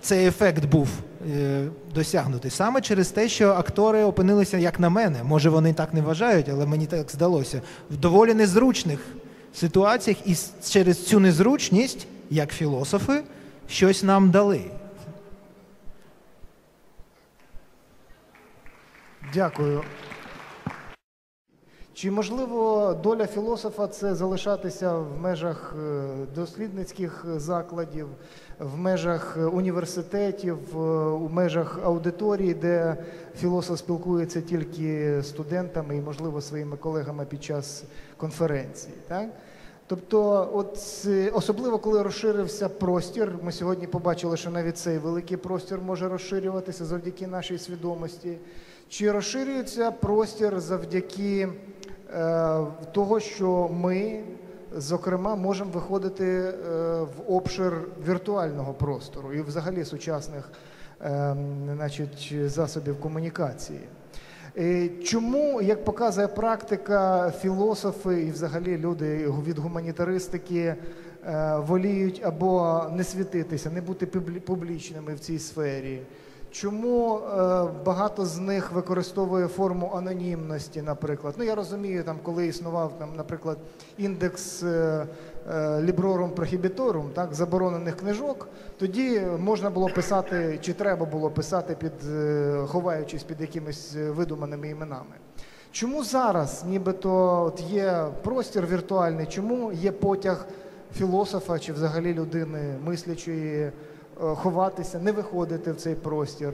цей ефект був е, досягнутий? Саме через те, що актори опинилися, як на мене, може вони так не вважають, але мені так здалося, в доволі незручних ситуаціях, і через цю незручність, як філософи, щось нам дали. Дякую. Чи можливо доля філософа це залишатися в межах е, дослідницьких закладів, в межах університетів, е, у межах аудиторії, де філософ спілкується тільки з студентами і, можливо, своїми колегами під час конференції? Так? Тобто, от е, особливо коли розширився простір, ми сьогодні побачили, що навіть цей великий простір може розширюватися завдяки нашій свідомості. Чи розширюється простір завдяки е, того, що ми, зокрема, можемо виходити е, в обшир віртуального простору і взагалі сучасних е, значить, засобів комунікації? Е, Чому, як показує практика, філософи і взагалі люди від гуманітаристики е, воліють або не світитися, не бути публічними в цій сфері? Чому е, багато з них використовує форму анонімності, наприклад? Ну я розумію, там коли існував там, наприклад, індекс е, е, Prohibitorum, так, заборонених книжок, тоді можна було писати, чи треба було писати під е, ховаючись під якимись е, видуманими іменами. Чому зараз, нібито от є простір віртуальний, чому є потяг філософа чи взагалі людини мислячої е, ховатися, не виходити в цей простір,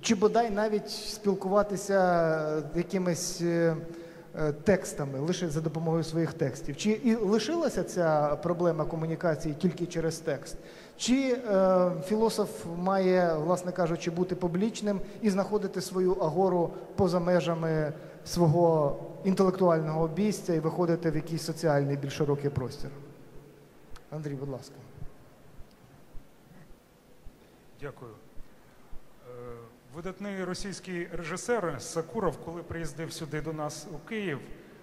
чи бодай навіть спілкуватися е, якимись е, е, текстами, лише за допомогою своїх текстів. Чи і лишилася ця проблема комунікації тільки через текст? Чи е, філософ має, власне кажучи, бути публічним і знаходити свою агору поза межами свого інтелектуального обійстя і виходити в якийсь соціальний більш широкий простір? Андрій, будь ласка. Дякую. Е, Видатний російський режисер Сакуров, коли приїздив сюди до нас у Київ,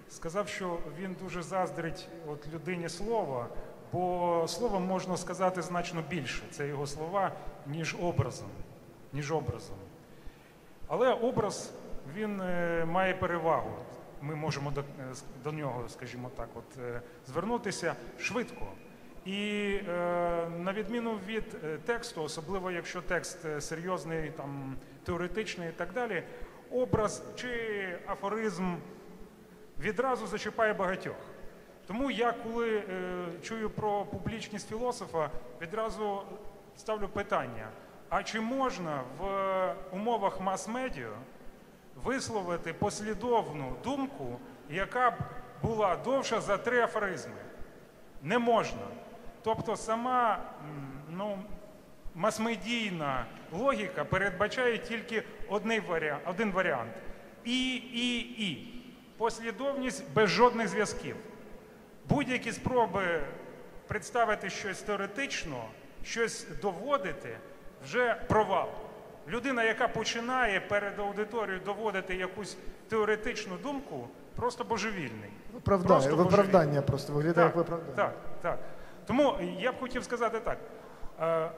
сказав, що він дуже заздрить от людині слова, бо словом можна сказати значно більше. Це його слова, ніж образом. Ніж образом. Але образ він е, має перевагу. Ми можемо до, е, до нього, скажімо так, от, звернутися швидко. І е, на відміну від е, тексту, особливо якщо текст е, серйозний, там, теоретичний і так далі, образ чи афоризм відразу зачіпає багатьох. Тому я, коли чую про публічність філософа, відразу ставлю питання: а чи можна в умовах мас-медіа висловити послідовну думку, яка б була довша за три афоризми? Не можна. Тобто сама ну, масмедійна логіка передбачає тільки один варіант. І, і, і. Послідовність без жодних зв'язків. Будь-які спроби представити щось теоретично, щось доводити, вже провал. Людина, яка починає перед аудиторією доводити якусь теоретичну думку, просто божевільний. Виправдання, Просто виправдання просто виглядає як виправдання. Так, так. Тому я б хотів сказати так. Е,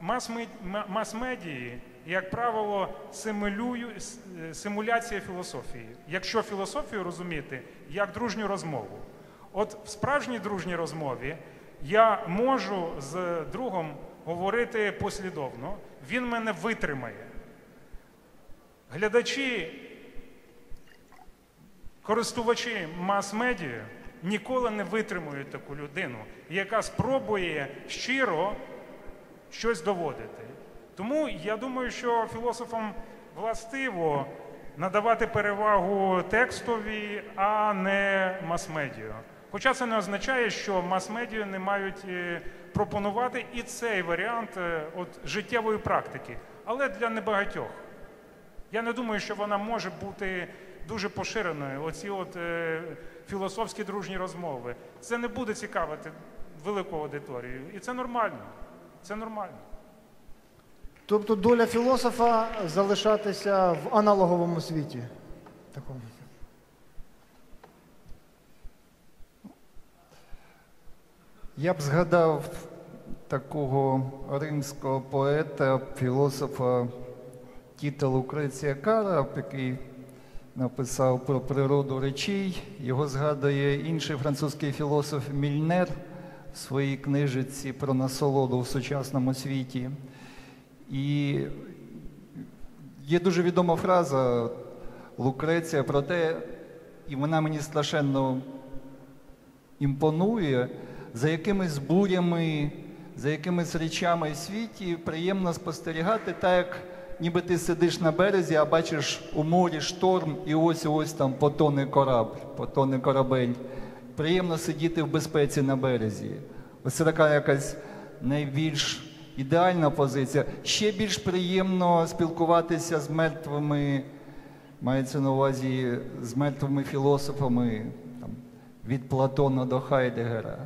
мас-мед- ма- Мас-медії, як правило, симулюю- с- е, симуляція філософії. Якщо філософію розуміти як дружню розмову. От в справжній дружній розмові я можу з другом говорити послідовно, він мене витримає. Глядачі користувачі мас-медіа ніколи не витримують таку людину, яка спробує щиро щось доводити. Тому я думаю, що філософам властиво надавати перевагу текстові, а не мас-медіа. Хоча це не означає, що мас-медіа не мають е, пропонувати і цей варіант е, от, життєвої практики, але для небагатьох. Я не думаю, що вона може бути дуже поширеною. Оці от е, філософські дружні розмови. Це не буде цікавити велику аудиторію. І це нормально. Це нормально. Тобто доля філософа залишатися в аналоговому світі. Такому. Я б згадав такого римського поета, філософа Тіта Лукреція Кара, який написав про природу речей. Його згадує інший французький філософ Мільнер в своїй книжиці про насолоду в сучасному світі. І є дуже відома фраза Лукреція про те, і вона мені страшенно імпонує, за якимись бурями, за якимись речами в світі приємно спостерігати, так як ніби ти сидиш на березі, а бачиш у морі шторм, і ось ось там потоне корабль, потоне корабель. Приємно сидіти в безпеці на березі. Ось це така якась найбільш ідеальна позиція. Ще більш приємно спілкуватися з мертвими, мається на увазі з мертвими філософами там, від Платона до Хайдегера.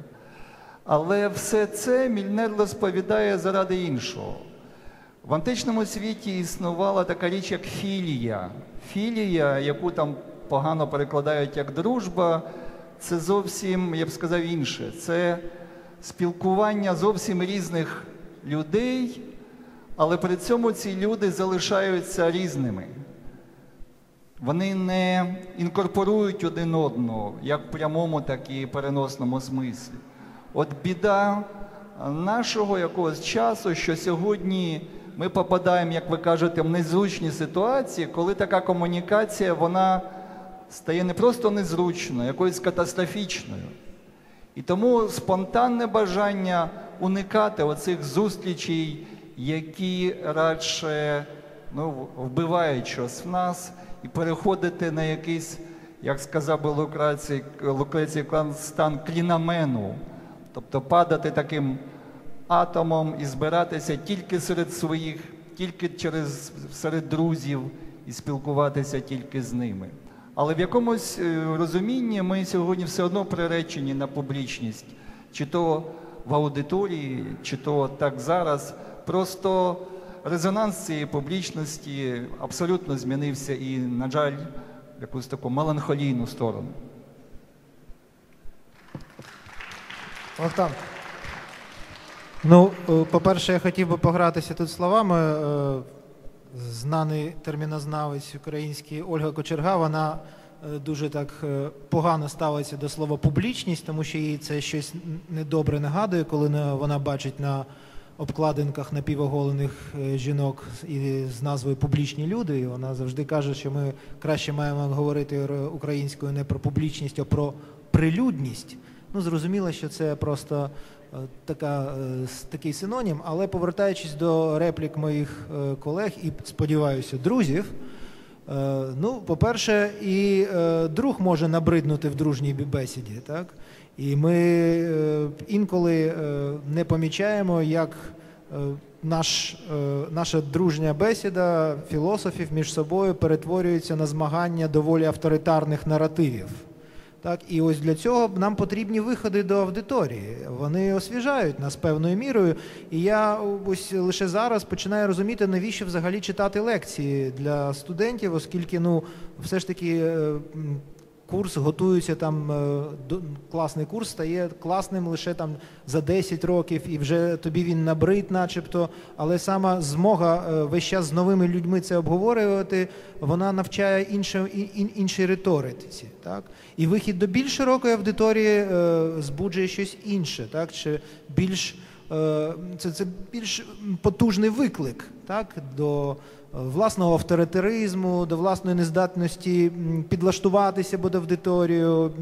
Але все це Мільнер розповідає заради іншого. В античному світі існувала така річ, як філія. Філія, яку там погано перекладають як дружба, це зовсім, я б сказав, інше. Це спілкування зовсім різних людей, але при цьому ці люди залишаються різними. Вони не інкорпорують один одного, як в прямому, так і переносному смислі. От біда нашого якогось часу, що сьогодні ми попадаємо, як ви кажете, в незручні ситуації, коли така комунікація вона стає не просто незручною, якоюсь катастрофічною. І тому спонтанне бажання уникати оцих зустрічей, які радше ну, вбивають щось в нас, і переходити на якийсь, як сказав би Лукрацій, Лукрецій стан клінамену, тобто падати таким атомом і збиратися тільки серед своїх, тільки через серед друзів і спілкуватися тільки з ними. Але в якомусь е, розумінні ми сьогодні все одно приречені на публічність, чи то в аудиторії, чи то так зараз. Просто резонанс цієї публічності абсолютно змінився і, на жаль, в якусь таку меланхолійну сторону. Вахтанг. Ну, е, по-перше, я хотів би погратися тут словами. Е, Знаний термінознавець український Ольга Кочерга, вона е, дуже так погано ставиться до слова публічність, тому що їй це щось недобре нагадує, коли вона бачить на обкладинках напівоголених жінок і з назвою Публічні люди. І вона завжди каже, що ми краще маємо говорити українською не про публічність, а про прилюдність. Ну, зрозуміло, що це просто така, е, такий синонім, але повертаючись до реплік моїх е, колег і, сподіваюся, друзів, е, ну, по-перше, і е, друг може набриднути в дружній бесіді, так? І ми е, інколи е, не помічаємо, як е, наш, е, наша дружня бесіда філософів між собою перетворюється на змагання доволі авторитарних наративів. Так, і ось для цього нам потрібні виходи до аудиторії. Вони освіжають нас певною мірою. І я ось лише зараз починаю розуміти, навіщо взагалі читати лекції для студентів, оскільки ну, все ж таки е, курс готується там, е, класний курс стає класним лише там за 10 років, і вже тобі він набрид, начебто. Але сама змога е, весь час з новими людьми це обговорювати, вона навчає інше, ін- іншій риториці. Так? І вихід до більш широкої аудиторії е, збуджує щось інше, так? чи більш, це, це більш потужний виклик так? до власного авторитаризму, до власної нездатності підлаштуватися під аудиторію,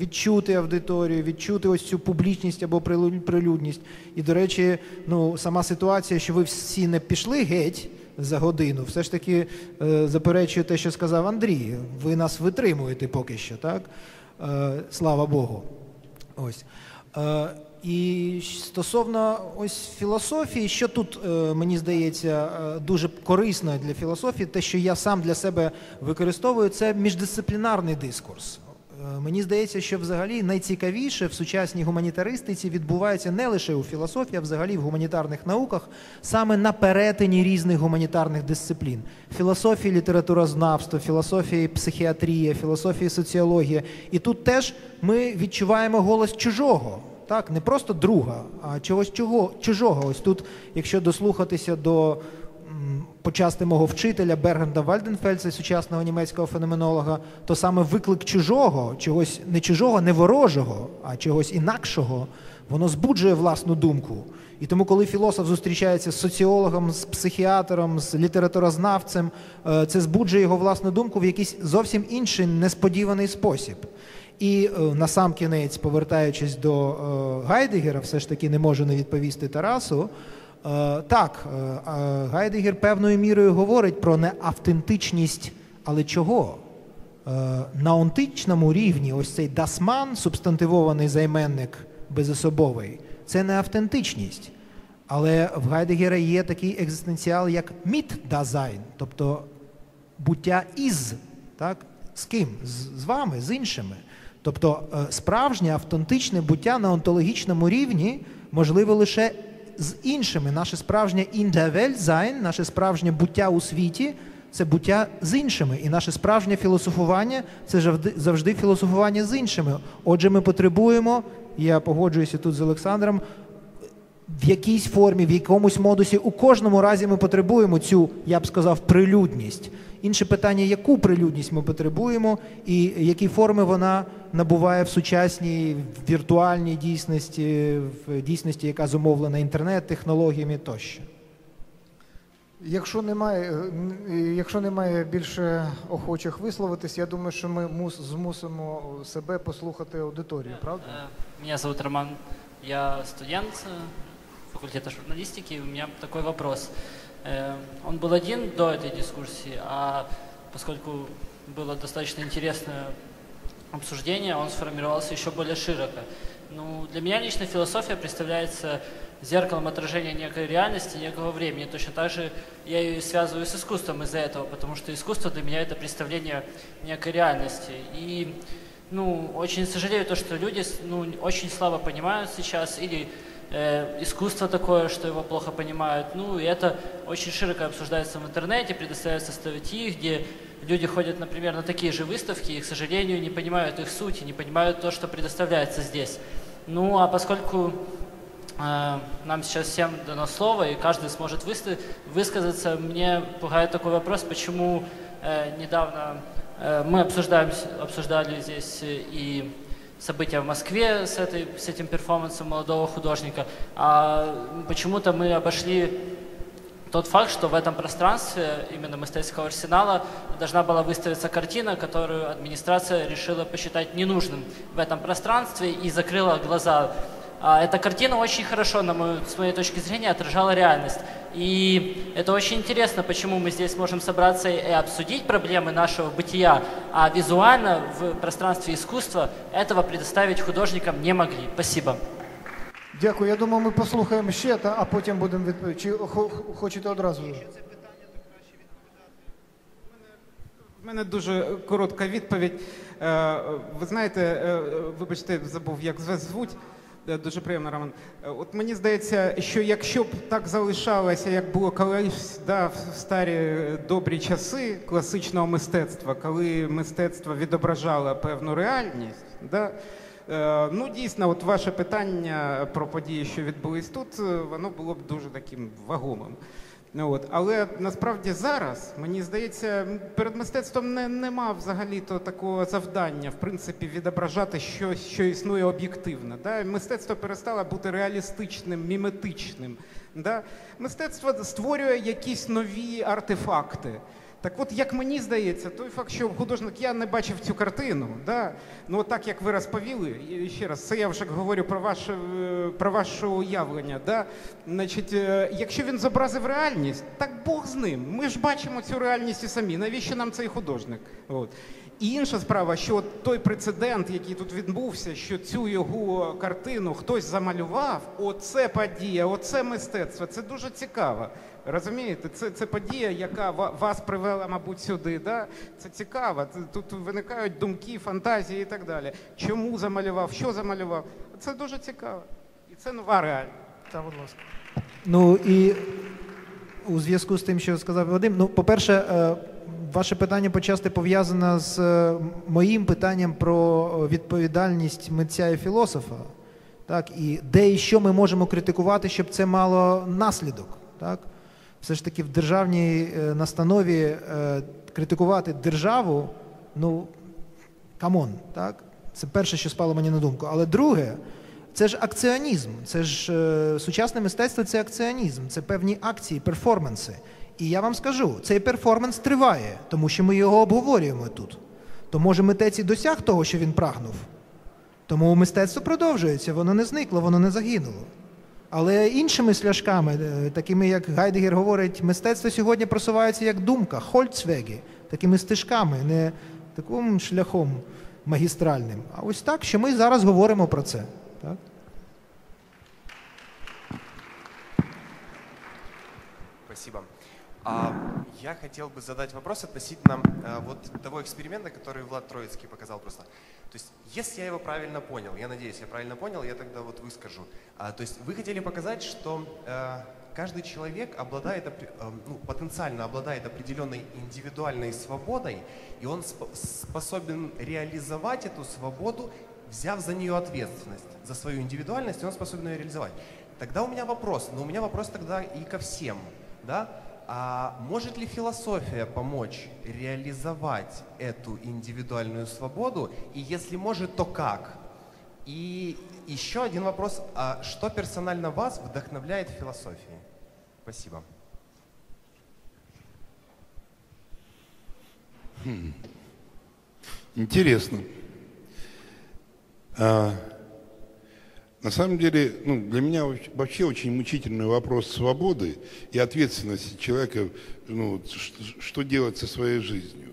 відчути аудиторію, відчути ось цю публічність або прилюдність. І, до речі, ну, сама ситуація, що ви всі не пішли геть за годину, все ж таки е, заперечує те, що сказав Андрій. Ви нас витримуєте поки що, так? Е, слава Богу. Ось. Е, і стосовно ось філософії, що тут е, мені здається е, дуже корисно для філософії, те, що я сам для себе використовую, це міждисциплінарний дискурс. Е, Мені здається, що взагалі найцікавіше в сучасній гуманітаристиці відбувається не лише у філософії, а взагалі в гуманітарних науках, саме на перетині різних гуманітарних дисциплін: філософії, літературознавства, філософії, психіатрія, філософії, соціологія. І тут теж ми відчуваємо голос чужого. Так, не просто друга, а чогось чого, чужого. Ось тут, якщо дослухатися до почасти мого вчителя Бергенда Вальденфельдса, сучасного німецького феноменолога, то саме виклик чужого, чогось не чужого, не ворожого, а чогось інакшого, воно збуджує власну думку. І тому, коли філософ зустрічається з соціологом, з психіатром, з літературознавцем, е, це збуджує його власну думку в якийсь зовсім інший несподіваний спосіб. І е, на сам кінець, повертаючись до е, Гайдегера, все ж таки не можу не відповісти Тарасу. Е, так, Гайдегер певною мірою говорить про неавтентичність, але чого? На онтичному рівні ось цей дасман, субстантивований займенник безособовий, це не автентичність. Але в Гайдегера є такий екзистенціал, як міт-дазайн, тобто буття із, так? з ким? З, з вами, з іншими. Тобто е, справжнє автентичне буття на онтологічному рівні можливе лише з іншими. Наше справжнє індавельзайн, наше справжнє буття у світі це буття з іншими. І наше справжнє філософування це завжди філософування з іншими. Отже, ми потребуємо, я погоджуюся тут з Олександром, в якійсь формі, в якомусь модусі, у кожному разі ми потребуємо цю, я б сказав, прилюдність. Інше питання, яку прилюдність ми потребуємо, і які форми вона набуває в сучасній в віртуальній дійсності, в дійсності, яка зумовлена інтернет-технологіями тощо. Якщо немає, е, якщо немає більше охочих висловитись, я думаю, що ми мус, змусимо себе послухати аудиторію, правда? Э, Меня зовут Роман, я студент э, факультета журналистики. и У меня такой вопрос. Э, Он был один до этой дискуссии, а поскольку было достаточно интересное обсуждение, он сформировался еще более широко. Ну, для меня лично философия представляется зеркалом отражения некой реальности, некого времени. Точно так же я ее связываю с искусством из-за этого, потому что искусство для меня это представление некой реальности. И ну, очень сожалею то, что люди ну, очень слабо понимают сейчас, или э, искусство такое, что его плохо понимают. Ну, и это очень широко обсуждается в интернете, предоставляются статьи, где люди ходят, например, на такие же выставки и, к сожалению, не понимают их сути, не понимают то, что предоставляется здесь. Ну, а поскольку э, нам сейчас всем дано слово, и каждый сможет выс- высказаться, мне пугает такой вопрос, почему э, недавно э, мы обсуждаем, обсуждали здесь э, и события в Москве с, этой, с этим перформансом молодого художника, а почему-то мы обошли тот факт, что в этом пространстве именно мастерского арсенала должна была выставиться картина, которую администрация решила посчитать ненужным в этом пространстве и закрыла глаза. А эта картина очень хорошо, на мою, с моей точки зрения, отражала реальность. И это очень интересно, почему мы здесь можем собраться и обсудить проблемы нашего бытия, а визуально в пространстве искусства этого предоставить художникам не могли. Спасибо. Дякую. Я думаю, ми послухаємо ще, та, а потім будемо відповідати. Чи хо- хочете одразу? В мене дуже коротка відповідь. Е, Ви знаєте, е, вибачте, забув, як зве- звуть. Е, Дуже приємно, Роман. Е, От мені здається, що якщо б так залишалося, як було колись да, в старі е, добрі часи класичного мистецтва, коли мистецтво відображало певну реальність, да, ну дійсно, от ваше питання про події, що відбулись тут, воно було б дуже таким вагомим. Ну, От. Але насправді зараз, мені здається, перед мистецтвом не, нема взагалі-то такого завдання, в принципі, відображати щось, що існує об'єктивно. Да? Мистецтво перестало бути реалістичним, міметичним. Да? Мистецтво створює якісь нові артефакти. Так от, як мені здається, той факт, що художник, я не бачив цю картину, да? ну так як ви розповіли, ще раз, це я вже говорю про ваше, е, про ваше уявлення. Да? Значить, е, якщо він зобразив реальність, так Бог з ним. Ми ж бачимо цю реальність і самі. Навіщо нам цей художник? От. І інша справа, що той прецедент, який тут відбувся, що цю його картину хтось замалював, оце подія, оце мистецтво, це дуже цікаво. Розумієте, це, це подія, яка ва- вас привела, мабуть, сюди. Да? Це цікаво. Тут виникають думки, фантазії і так далі. Чому замалював, що замалював? Це дуже цікаво. І це нова реальність. Та, будь ласка. Ну і у зв'язку з тим, що сказав Вадим, ну, по-перше, е, ваше питання почасти пов'язане з е, моїм питанням про відповідальність митця і філософа. Так, і де і що ми можемо критикувати, щоб це мало наслідок. Так? Все ж таки в державній е, настанові е, критикувати державу, ну, come on, так? Це перше, що спало мені на думку. Але друге, це ж акціонізм. Це ж е, сучасне мистецтво це акціонізм, це певні акції, перформанси. І я вам скажу, цей перформанс триває, тому що ми його обговорюємо тут. То може митець і досяг того, що він прагнув. Тому мистецтво продовжується, воно не зникло, воно не загинуло. Але іншими шляшками, е, такими як Гайдегер говорить, мистецтво сьогодні просувається як думка, хольцвегі, такими стежками, не таким шляхом магістральним. А ось так, що ми зараз говоримо про це. Так? Спасибо. А, я хотел бы задать вопрос относительно а, вот того эксперимента, который Влад Троицкий показал просто. То есть, если я его правильно понял, я надеюсь, я правильно понял, я тогда вот выскажу. А, то есть, вы хотели показать, что а, каждый человек обладает, а, ну, потенциально обладает определенной индивидуальной свободой, и он спо- способен реализовать эту свободу, взяв за нее ответственность, за свою индивидуальность, и он способен ее реализовать. Тогда у меня вопрос, но у меня вопрос тогда и ко всем, да? А может ли философия помочь реализовать эту индивидуальную свободу? И если может, то как? И еще один вопрос. А что персонально вас вдохновляет в философии? Спасибо. Хм. Интересно. А, на самом деле, ну, для меня вообще- очень мучительный вопрос свободы и ответственности человека, ну, что делать со своей жизнью.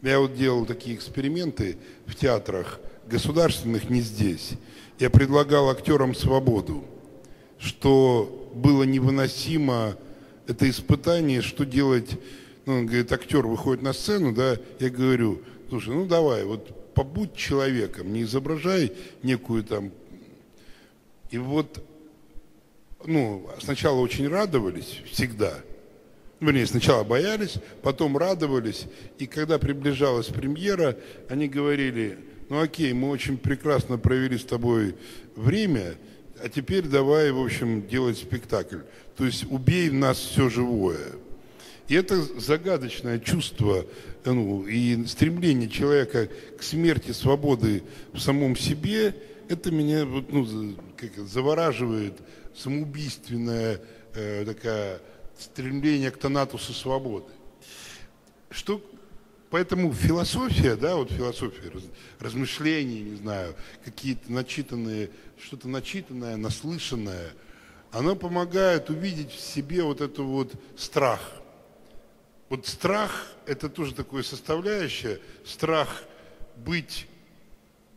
Я вот делал такие эксперименты в театрах государственных, не здесь. Я предлагал актерам свободу, что было невыносимо это испытание, что делать, ну, он говорит, актер выходит на сцену, да, я говорю, слушай, ну давай, вот побудь человеком, не изображай некую там... И вот, ну, сначала очень радовались, всегда, Вернее, сначала боялись, потом радовались. И когда приближалась премьера, они говорили, ну окей, мы очень прекрасно провели с тобой время, а теперь давай, в общем, делать спектакль. То есть убей в нас все живое. И это загадочное чувство ну, и стремление человека к смерти, свободы в самом себе, это меня вот, ну, как завораживает, самоубийственная э, такая стремление к тонатусу свободы. Что, поэтому философия, да, вот философия, раз- размышления, не знаю, какие-то начитанные, что-то начитанное, наслышанное, оно помогает увидеть в себе вот это вот страх. Вот страх – это тоже такое составляющее, страх быть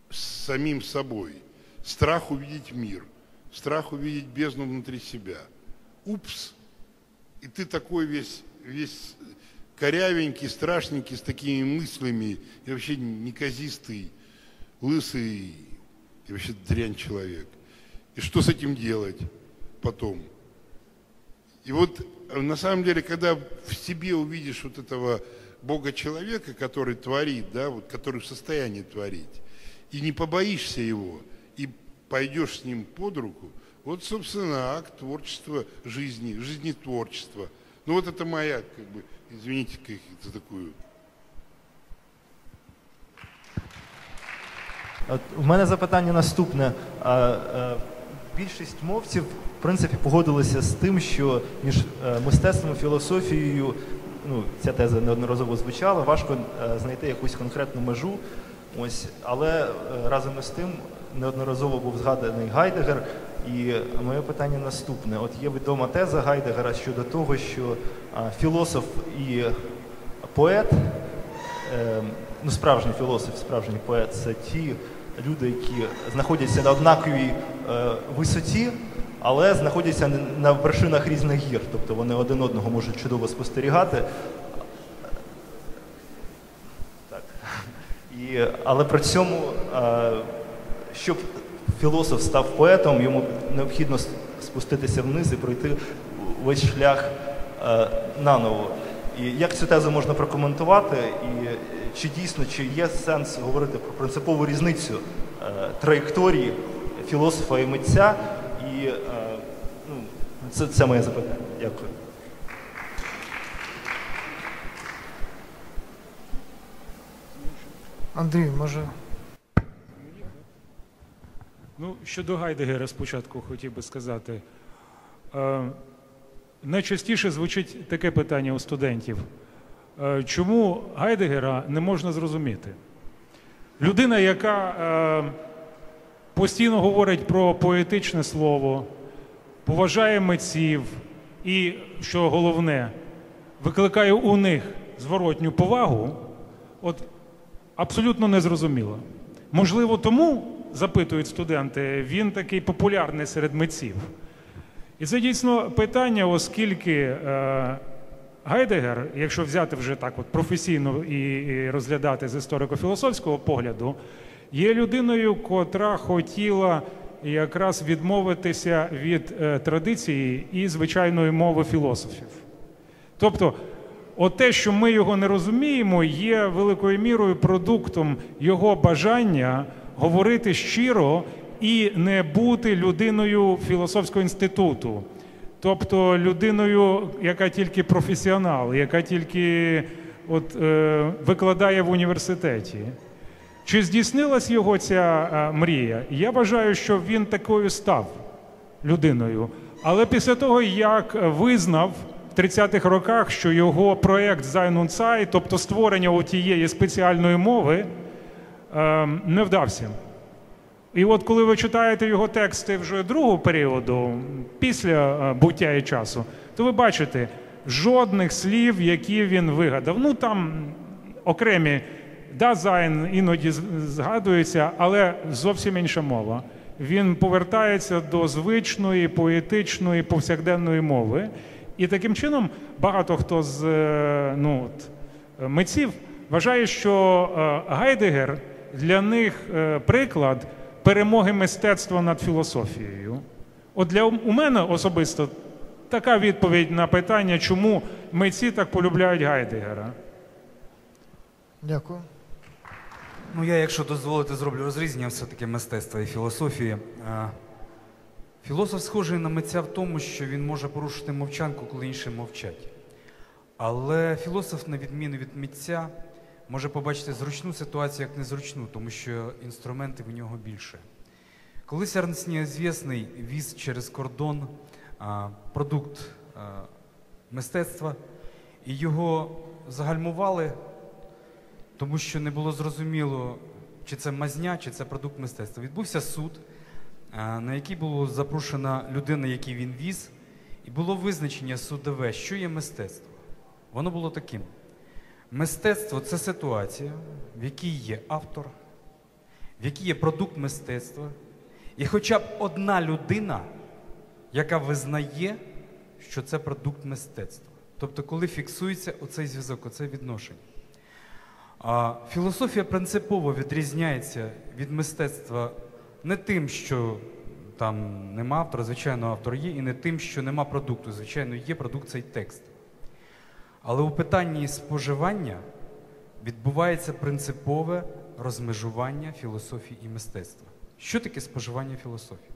самим собой, страх увидеть мир, страх увидеть бездну внутри себя. Упс, и ты такой весь, весь корявенький, страшненький, с такими мыслями, и вообще неказистый, лысый, и вообще дрянь человек. И что с этим делать потом? И вот э, на самом деле, когда в себе увидишь вот этого Бога-человека, который творит, да, вот, который в состоянии творить, и не побоишься его, пойдешь с ним под руку, вот, собственно, акт творчества жизни, жизнетворчества. Ну вот это моя, как бы, извините, как- за такую От У мене запитання наступне. А, е, Більшість мовців, в принципі, погодилися з тим, що між е, мистецтвом і філософією, ну, ця теза неодноразово звучала, важко е, знайти якусь конкретну межу. Ось, але е, разом із тим неодноразово був згаданий Гайдегер. І моє питання наступне: от є відома теза Гайдегера щодо того, що філософ і поет е, ну, справжній філософ, справжній поет це ті люди, які знаходяться на однаковій е, висоті, але знаходяться на- на вершинах різних гір. Тобто вони один одного можуть чудово спостерігати. Так. І, але при цьому, е, щоб філософ став поетом, йому необхідно спуститися вниз і пройти весь шлях е, наново. І як цю тезу можна прокоментувати? І е, чи дійсно чи є сенс говорити про принципову різницю е, траєкторії філософа і митця? І е, ну, це, це моє запитання. Дякую. Андрій, може. Ну, щодо Гайдегера спочатку хотів би сказати. Е, найчастіше звучить таке питання у студентів. Е, чому Гайдегера не можна зрозуміти? Людина, яка е, постійно говорить про поетичне слово, поважає митців і, що головне, викликає у них зворотню повагу, от абсолютно незрозуміло. Можливо, тому, запитують студенти, він такий популярний серед митців. І це дійсно питання, оскільки е, Гайдегер, якщо взяти вже так от професійно і, і розглядати з історико-філософського погляду, є людиною, котра хотіла якраз відмовитися від е, традиції і звичайної мови філософів. Тобто, от те, що ми його не розуміємо, є великою мірою продуктом його бажання говорити щиро і не бути людиною філософського інституту, тобто людиною, яка тільки професіонал, яка тільки от, е, викладає в університеті. Чи здійснилась його ця е, мрія? Я вважаю, що він такою став людиною. Але після того, як визнав в 30-х роках, що його проект Зайнунцай, тобто створення тієї спеціальної мови, не вдався. І от коли ви читаєте його тексти вже другого періоду, після е, буття і часу, то ви бачите жодних слів, які він вигадав. Ну там окремі дазайн іноді згадується, але зовсім інша мова. Він повертається до звичної, поетичної, повсякденної мови. І таким чином багато хто з е, ну, от, митців вважає, що е, Гайдегер для них е, приклад перемоги мистецтва над філософією. От для у мене особисто така відповідь на питання, чому митці так полюбляють Гайдегера. Дякую. Ну, я, якщо дозволите, зроблю розрізнення все-таки мистецтва і філософії. Е, Філософ схожий на митця в тому, що він може порушити мовчанку, коли інші мовчать. Але філософ, на відміну від митця, може побачити зручну ситуацію як незручну, тому що інструментів у нього більше. Колись Ернст Неізвісний віз через кордон а, продукт а, мистецтва, і його загальмували тому що не було зрозуміло, чи це мазня, чи це продукт мистецтва. Відбувся суд, е, на який була запрошена людина, який він віз, і було визначення судове, що є мистецтво. Воно було таким: мистецтво це ситуація, в якій є автор, в якій є продукт мистецтва, і хоча б одна людина, яка визнає, що це продукт мистецтва. Тобто, коли фіксується оцей зв'язок, оце відношення. Філософія принципово відрізняється від мистецтва не тим, що там нема автора, звичайно, автор є, і не тим, що нема продукту. Звичайно, є продукт цей текст. Але у питанні споживання відбувається принципове розмежування філософії і мистецтва. Що таке споживання філософії?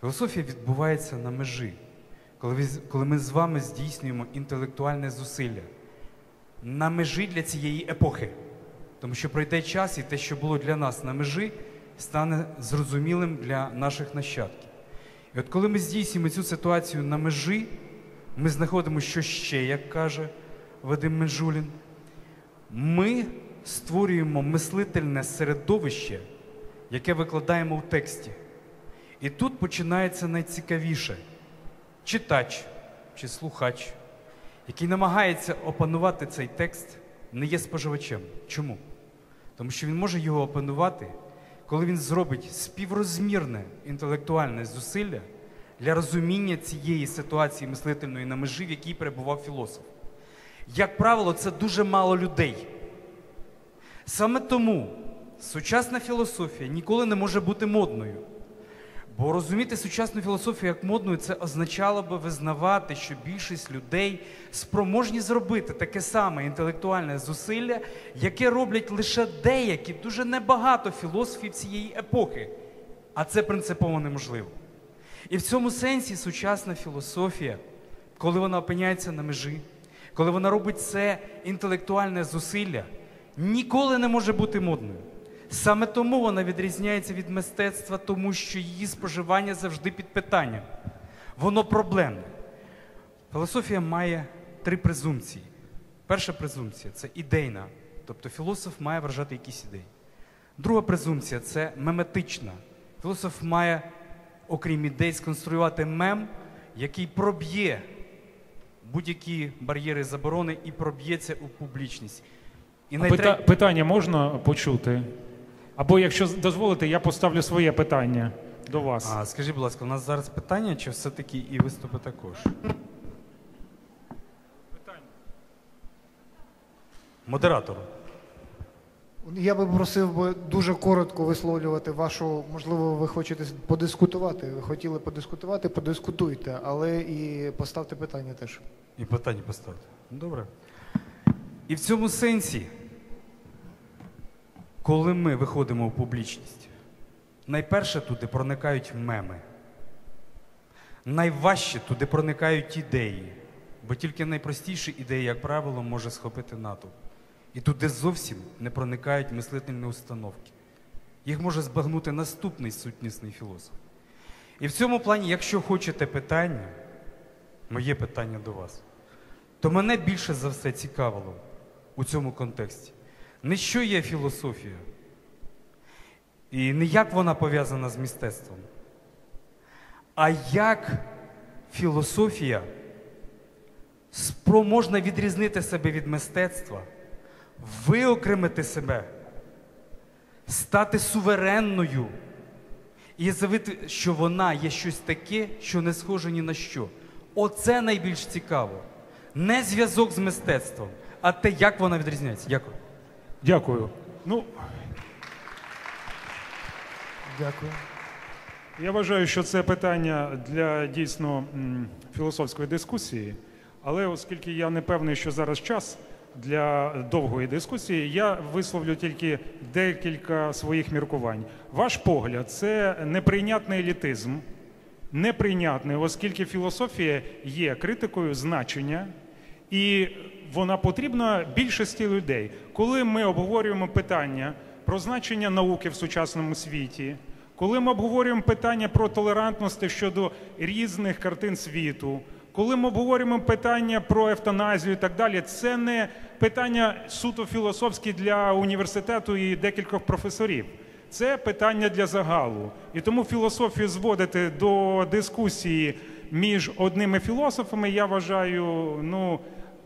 Філософія відбувається на межі, коли, ми з вами здійснюємо інтелектуальне зусилля на межі для цієї епохи. Тому що пройде час, і те, що було для нас на межі, стане зрозумілим для наших нащадків. І от коли ми здійснюємо цю ситуацію на межі, ми знаходимо, що ще, як каже Вадим Межулін, ми створюємо мислительне середовище, яке викладаємо в тексті. І тут починається найцікавіше. Читач чи слухач, який намагається опанувати цей текст, не є споживачем. Чому? Тому що він може його опанувати, коли він зробить співрозмірне інтелектуальне зусилля для розуміння цієї ситуації мислительної на межі, в якій перебував філософ. Як правило, це дуже мало людей. Саме тому сучасна філософія ніколи не може бути модною. Бо розуміти сучасну філософію як модною, це означало би визнавати, що більшість людей спроможні зробити таке саме інтелектуальне зусилля, яке роблять лише деякі, дуже небагато філософів цієї епохи. А це принципово неможливо. І в цьому сенсі сучасна філософія, коли вона опиняється на межі, коли вона робить це інтелектуальне зусилля, ніколи не може бути модною. Саме тому вона відрізняється від мистецтва, тому що її споживання завжди під питанням. Воно проблемне. Філософія має три презумпції. Перша презумпція це ідейна, тобто філософ має вражати якісь ідеї. Друга презумпція це меметична. Філософ має, окрім ідей, сконструювати мем, який проб'є будь-які бар'єри заборони і проб'ється у публічність. І А пита- питання можна почути? Або якщо дозволите, я поставлю своє питання до вас. А скажіть, будь ласка, у нас зараз питання, чи все-таки і виступи також? Модератор. Я би просив би дуже коротко висловлювати вашу, можливо, ви хочете подискутувати. Ви хотіли подискутувати, подискутуйте, але і поставте питання теж. І питання поставте. Добре. І в цьому сенсі, коли ми виходимо в публічність, найперше туди проникають меми. Найважче туди проникають ідеї, бо тільки найпростіші ідеї, як правило, може схопити натовп. І туди зовсім не проникають мислительні установки. Їх може збагнути наступний сутнісний філософ. І в цьому плані, якщо хочете питання, моє питання до вас. то мене більше за все цікавило у цьому контексті. Не що є філософія, і не як вона пов'язана з мистецтвом, а як філософія спро можна відрізнити себе від мистецтва, виокремити себе, стати суверенною і заявити, що вона є щось таке, що не схоже ні на що. Оце найбільш цікаво. Не зв'язок з мистецтвом, а те, як вона відрізняється. Дякую. Дякую. Ну, Дякую. Я вважаю, що це питання для дійсно філософської дискусії, але оскільки я не певний, що зараз час для довгої дискусії, я висловлю тільки декілька своїх міркувань. Ваш погляд це неприйнятний елітизм, неприйнятний, оскільки філософія є критикою значення, і вона потрібна більшості людей. Коли ми обговорюємо питання про значення науки в сучасному світі, коли ми обговорюємо питання про толерантності щодо різних картин світу, коли ми обговорюємо питання про евтаназію і так далі, це не питання суто філософські для університету і декількох професорів. Це питання для загалу. І тому філософію зводити до дискусії між одними філософами, я вважаю, ну,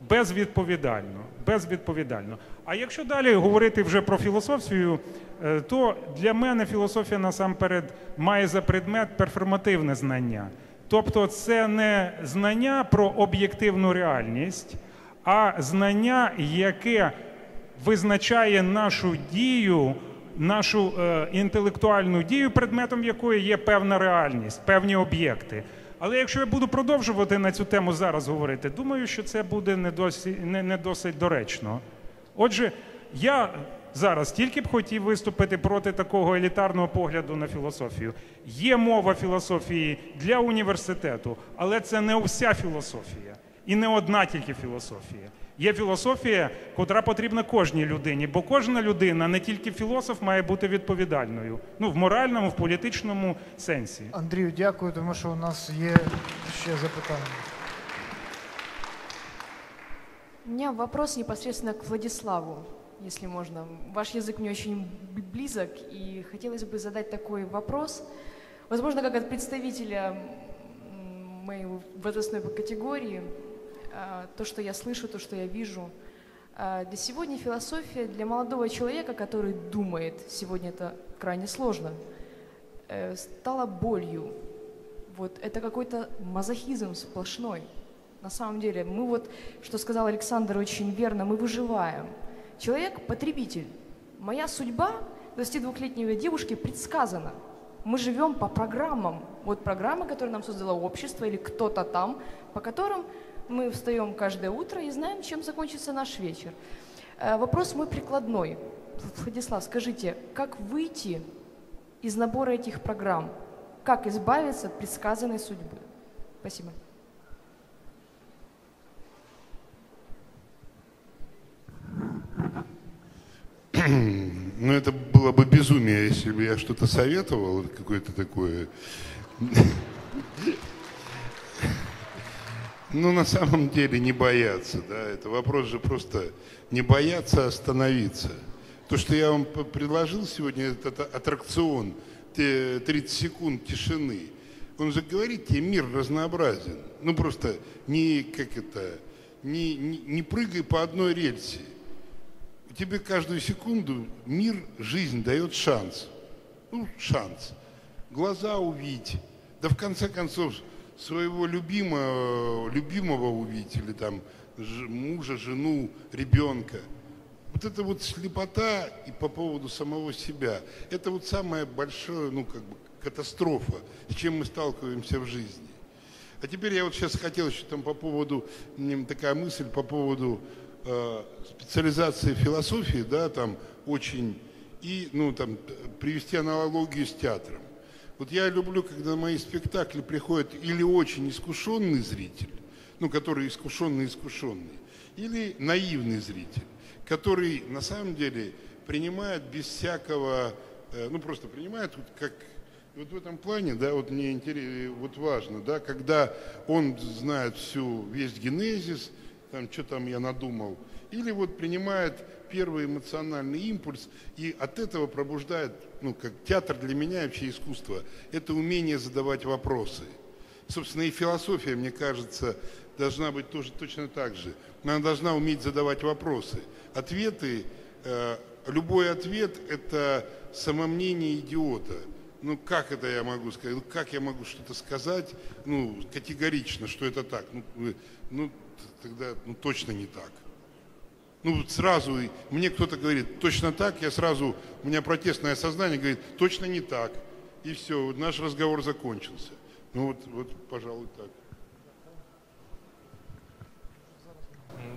безвідповідально. Безвідповідально. А якщо далі говорити вже про філософію, е, то для мене філософія насамперед має за предмет перформативне знання. Тобто це не знання про об'єктивну реальність, а знання, яке визначає нашу дію, нашу е, інтелектуальну дію, предметом якої є певна реальність, певні об'єкти. Але якщо я буду продовжувати на цю тему зараз говорити, думаю, що це буде не досить, не, не досить доречно. Отже, я зараз тільки б хотів виступити проти такого елітарного погляду на філософію. Є мова філософії для університету, але це не вся філософія. І не одна тільки філософія. Є філософія, котра потрібна кожній людині, бо кожна людина, не тільки філософ, має бути відповідальною. Ну, в моральному, в політичному сенсі. Андрію, дякую, тому що у нас є ще запитання. У меня вопрос непосредственно к Владиславу, если можно. Ваш язык мне очень близок, и хотелось бы задать такой вопрос. Возможно, как от представителя моей возрастной категории, а, то, что я слышу, то, что я вижу. А, Для сегодня философия для молодого человека, который думает, сегодня это крайне сложно, э, стала болью. Вот это какой-то мазохизм сплошной. На самом деле, мы вот, что сказал Александр очень верно, мы выживаем. Человек – потребитель. Моя судьба 22-летней девушки предсказана. Мы живем по программам. Вот программы, которые нам создало общество или кто-то там, по которым мы встаем каждое утро и знаем, чем закончится наш вечер. Э, Вопрос мой прикладной. Владислав, скажите, как выйти из набора этих программ? Как избавиться от предсказанной судьбы? Спасибо. Ну, это было бы безумие, если бы я что-то советовал, какое-то такое. Ну, на самом деле, не бояться, да, это вопрос же просто не бояться, а остановиться. То, что я вам предложил сегодня, этот аттракцион, те 30 секунд тишины, он же говорит тебе, мир разнообразен. Ну, просто не, как это, не, не, не прыгай по одной рельсе тебе каждую секунду мир, жизнь дает шанс. Ну, шанс. Глаза увидеть. Да в конце концов, своего любимого, любимого увидеть, или там мужа, жену, ребенка. Вот это вот слепота и по поводу самого себя. Это вот самая большая, ну, как бы, катастрофа, с чем мы сталкиваемся в жизни. А теперь я вот сейчас хотел еще там по поводу, такая мысль по поводу специализации философии, да, там очень, и, ну, там, привести аналогию с театром. Вот я люблю, когда на мои спектакли приходит или очень искушенный зритель, ну, который искушенный-искушенный, или наивный зритель, который на самом деле принимает без всякого, э, ну, просто принимает вот как вот в этом плане, да, вот мне интересно, вот важно, да, когда он знает всю, весь генезис там, что там я надумал, или вот принимает первый эмоциональный импульс и от этого пробуждает, ну, как театр для меня вообще искусство, это умение задавать вопросы. Собственно, и философия, мне кажется, должна быть тоже точно так же. Она должна уметь задавать вопросы. Ответы, э, любой ответ – это самомнение идиота. Ну, как это я могу сказать? Ну, как я могу что-то сказать, ну, категорично, что это так? Ну, вы- ну тогда ну, точно не так. Ну, сразу мне кто-то говорит, точно так, я сразу, у меня протестное сознание говорит, точно не так. И все, вот наш разговор закончился. Ну, вот, вот пожалуй, так.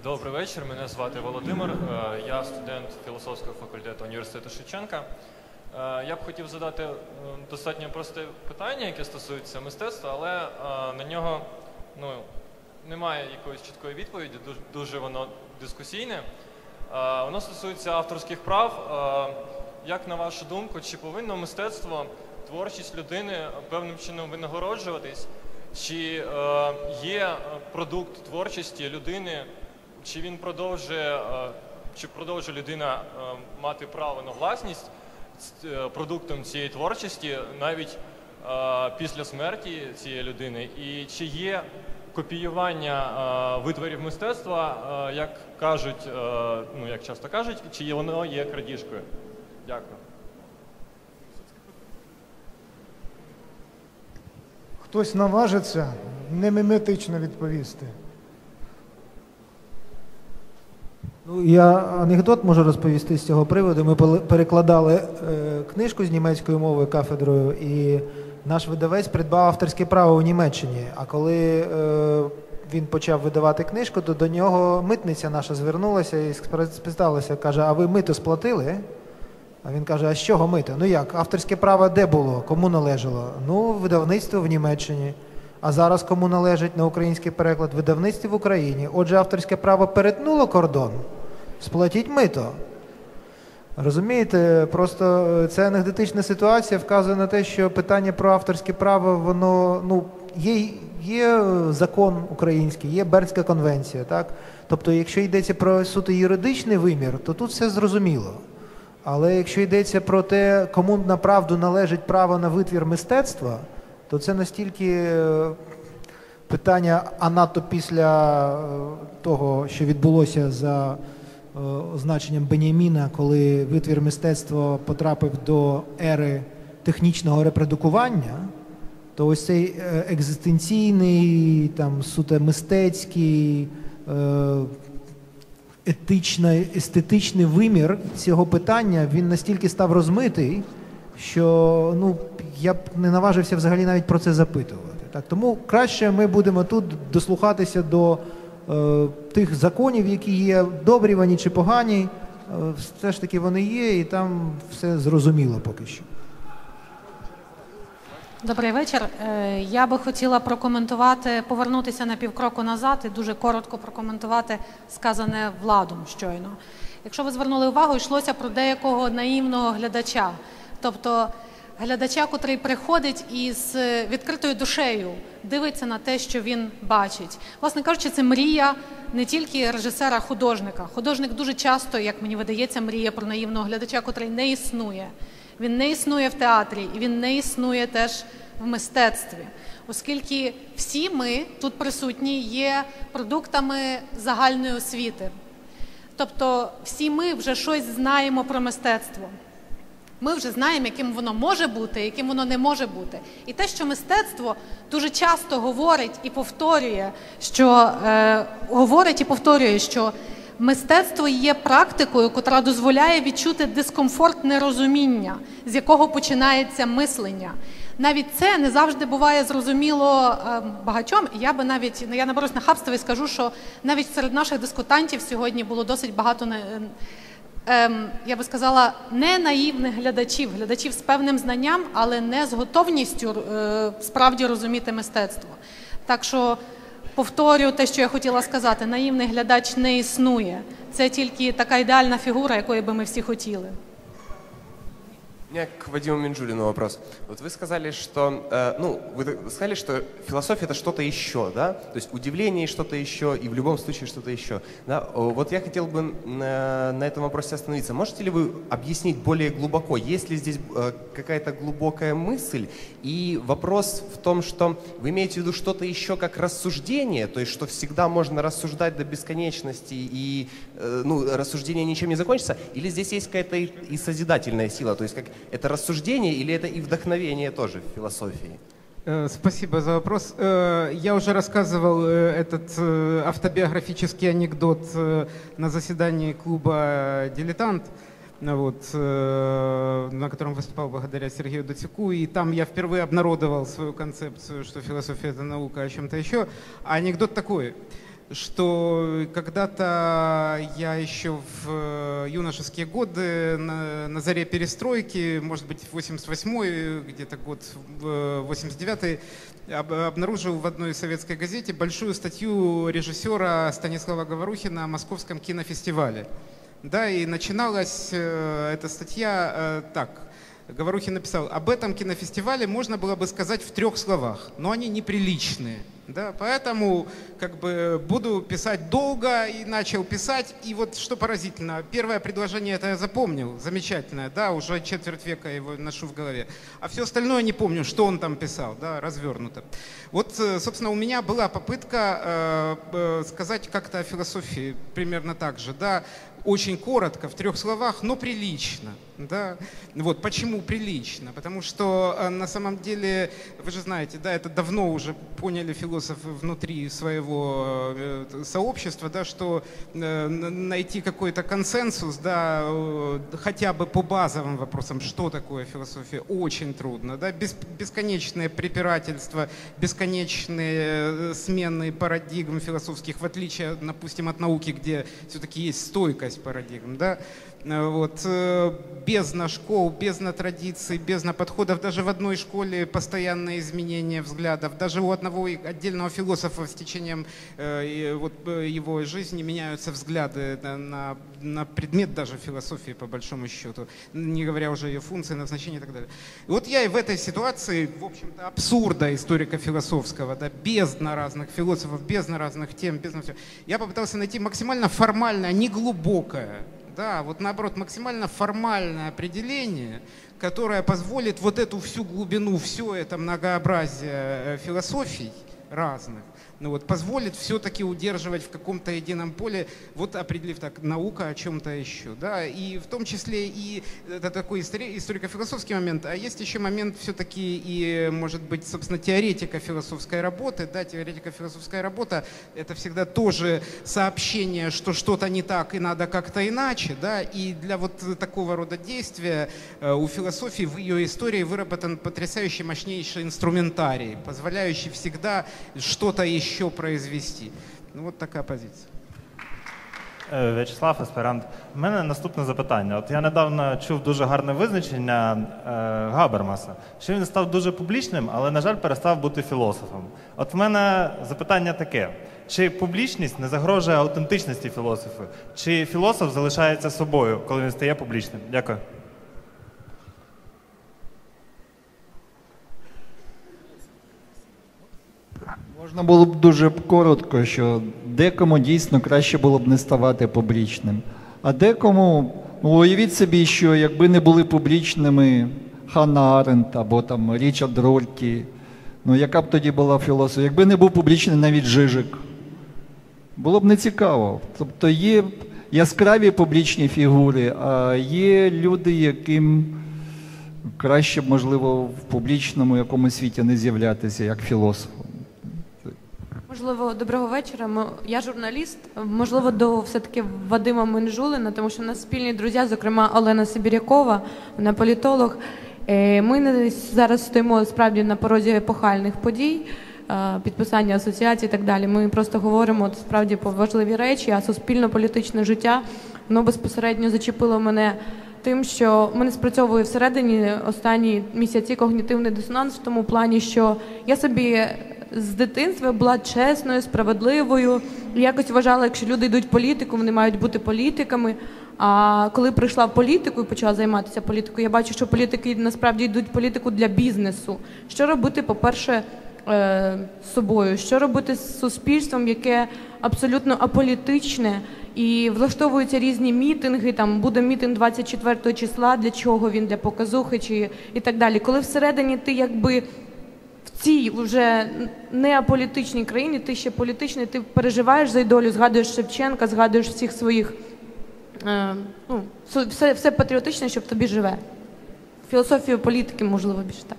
Добрий вечір. Мене звати Володимир. Е, Я студент філософського факультету університету Шевченка. Е, Я б хотів задати е, достатньо просте питання, яке стосується мистецтва, але на нього ну, немає якоїсь чіткої відповіді, дуже, дуже воно дискусійне. Е, Воно стосується авторських прав. Е, Як на вашу думку, чи повинно мистецтво, творчість людини певним чином винагороджуватись? Чи е, є продукт творчості людини, чи він продовжує, е, чи продовжує людина е, мати право на власність е, продуктом цієї творчості навіть після смерті цієї людини? І чи є копіювання е, витворів мистецтва, е, як кажуть, е, ну як часто кажуть, чи воно є крадіжкою? Дякую. Хтось наважиться не міметично відповісти. Ну, я анекдот можу розповісти з цього приводу. Ми перекладали е, книжку з німецькою мовою кафедрою, і наш видавець придбав авторське право у Німеччині. А коли е, він почав видавати книжку, то до нього митниця наша звернулася і спиталася, каже: А ви мито сплатили? А він каже: А з чого мито? Ну як, авторське право де було? Кому належало? Ну, видавництво в Німеччині. А зараз кому належить на український переклад видавництво в Україні. Отже, авторське право перетнуло кордон. Сплатіть мито. Розумієте, просто е, ця анекдотична ситуація вказує на те, що питання про авторське право, воно ну є, є е, закон український, є Бернська конвенція, так? Тобто, якщо йдеться про суто юридичний вимір, то тут все зрозуміло. Але якщо йдеться про те, кому направду належить право на витвір мистецтва, то це настільки е, питання, а надто після того, що відбулося за означенням Беняміна, коли витвір мистецтва потрапив до ери технічного репродукування, то ось цей е, екзистенційний, там суто мистецький, е, етичний, естетичний вимір цього питання він настільки став розмитий, що ну, я б не наважився взагалі навіть про це запитувати. Так, тому краще ми будемо тут дослухатися до е, тих законів, які є добрі вони чи погані. Е, все ж таки вони є, і там все зрозуміло поки що. Добрий вечір. Е, Я би хотіла прокоментувати, повернутися на півкроку назад і дуже коротко прокоментувати сказане владом щойно. Якщо ви звернули увагу, йшлося про деякого наївного глядача, тобто глядача, котрий приходить із відкритою душею, дивиться на те, що він бачить. Власне кажучи, це мрія не тільки режисера, художника. Художник дуже часто, як мені видається, мріє про наївного глядача, котрий не існує. Він не існує в театрі, і він не існує теж в мистецтві, оскільки всі ми тут присутні є продуктами загальної освіти. Тобто всі ми вже щось знаємо про мистецтво. Ми вже знаємо, яким воно може бути, яким воно не може бути. І те, що мистецтво дуже часто говорить і повторює, що е, говорить і повторює, що мистецтво є практикою, котра дозволяє відчути дискомфорт нерозуміння, з якого починається мислення. Навіть це не завжди буває зрозуміло е, багатьом. Я би навіть ну, я наберусь на хабство і скажу, що навіть серед наших дискутантів сьогодні було досить багато не- ем, я би сказала, не наївних глядачів, глядачів з певним знанням, але не з готовністю е, справді розуміти мистецтво. Так що повторюю те, що я хотіла сказати: наївний глядач не існує. Це тільки така ідеальна фігура, якої би ми всі хотіли. У меня к Вадиму Минджулину вопрос. Вот вы сказали, что, э, ну, вы сказали, что философия это что-то еще, да? То есть удивление что-то еще, и в любом случае что-то еще. Да? Вот я хотел бы на, на этом вопросе остановиться. Можете ли вы объяснить более глубоко, есть ли здесь э, какая-то глубокая мысль? И вопрос в том, что вы имеете в виду что-то еще как рассуждение, то есть что всегда можно рассуждать до бесконечности и, э, ну, рассуждение ничем не закончится, или здесь есть какая-то и, и созидательная сила, то есть как это рассуждение или это и вдохновение тоже в философии? Э, Спасибо за вопрос. Э, Я уже рассказывал э, этот автобиографический анекдот на заседании клуба «Дилетант», вот, на котором выступал благодаря Сергею Доцюку, и там я впервые обнародовал свою концепцию, что философия — это наука о чем-то еще. А анекдот такой — что когда-то я еще в э, юношеские годы на, на заре перестройки, может быть, 88-й, где-то год э, 89-й, об, обнаружил в одной советской газете большую статью режиссера Станислава Говорухина о Московском кинофестивале. Да, и начиналась э, эта статья э, так. Говорухин написал, об этом кинофестивале можно было бы сказать в трех словах, но они неприличные. Да, поэтому как бы буду писать долго и начал писать. И вот что поразительно, первое предложение это я запомнил, замечательное, да, уже четверть века его ношу в голове. А все остальное не помню, что он там писал, да, развернуто. Вот, э, собственно, у меня была попытка э, э, сказать как-то о философии примерно так же, да, очень коротко, в трех словах, но прилично. Да? Вот, почему прилично? Потому что э, на самом деле, вы же знаете, да, это давно уже поняли философы внутри своего э, сообщества, да, что э, найти какой-то консенсус, да, хотя бы по базовым вопросам, что такое философия, очень трудно. Да? Бес, бесконечное препирательство, бесконечные смены парадигм философских, в отличие, допустим, от науки, где все-таки есть стойкость парадигм. Да? Э, Вот, э, бездна школ, бездна традиций, бездна подходов. Даже в одной школе постоянное изменение взглядов. Даже у одного отдельного философа с течением э, вот, его жизни меняются взгляды на, на, на предмет даже философии, по большому счету. Не говоря уже о ее функции, назначении и так далее. И вот я и в этой ситуации, в общем-то, абсурда историко-философского, да, бездна разных философов, бездна разных тем, бездна всего. Я попытался найти максимально формальное, неглубокое, да, вот наоборот, максимально формальное определение, которое позволит вот эту всю глубину, все это многообразие э, философий разных, ну вот, позволит все-таки удерживать в каком-то едином поле, вот определив так, наука о чем-то еще, да, и в том числе и это такой истори- историко-философский момент, а есть еще момент все-таки и, может быть, собственно, теоретико-философской работы, да, теоретико-философская работа — это всегда тоже сообщение, что что-то не так и надо как-то иначе, да, и для вот такого рода действия э, у философии в ее истории выработан потрясающий мощнейший инструментарий, позволяющий всегда что-то еще произвести. Ну вот такая позиция. Е, В'ячеслав, аспірант. У мене наступне запитання. От я недавно чув дуже гарне визначення е, Габермаса, що він став дуже публічним, але, на жаль, перестав бути філософом. От в мене запитання таке: чи публічність не загрожує аутентичності філософа? Чи філософ залишається собою, коли він стає публічним? Дякую. Можна було б дуже коротко, що декому дійсно краще було б не ставати публічним. А декому, ну уявіть собі, що якби не були публічними Ханна Аренд або там Річард Рорті, ну яка б тоді була філософія? Якби не був публічний навіть Жижик, було б не цікаво. Тобто є яскраві публічні фігури, а є люди, яким краще б, можливо, в публічному якомусь світі не з'являтися як філософом. Можливо, доброго вечора. Я журналіст. Можливо, до все-таки Вадима Менжулина, тому що в нас спільні друзі, зокрема Олена Сибірякова, вона політолог. Е, Ми зараз стоїмо справді на порозі епохальних подій, е, підписання асоціацій і так далі. Ми просто говоримо справді про важливі речі, а суспільно-політичне життя воно безпосередньо зачепило мене тим, що мене спрацьовує всередині останні місяці когнітивний дисонанс в тому плані, що я собі з дитинства була чесною, справедливою. Якось вважала, якщо люди йдуть в політику, вони мають бути політиками. А коли прийшла в політику і почала займатися політикою, я бачу, що політики насправді йдуть в політику для бізнесу. Що робити, по-перше, е, з собою, що робити з суспільством, яке абсолютно аполітичне, і влаштовуються різні мітинги. Там буде мітинг 24 числа, для чого він, для показухи чи і так далі. Коли всередині ти якби цій вже не аполітичній країні, ти ще політичний, ти переживаєш за ідолю, згадуєш Шевченка, згадуєш всіх своїх е, ну, все, все патріотичне, що в тобі живе. Філософію політики, можливо, більше так.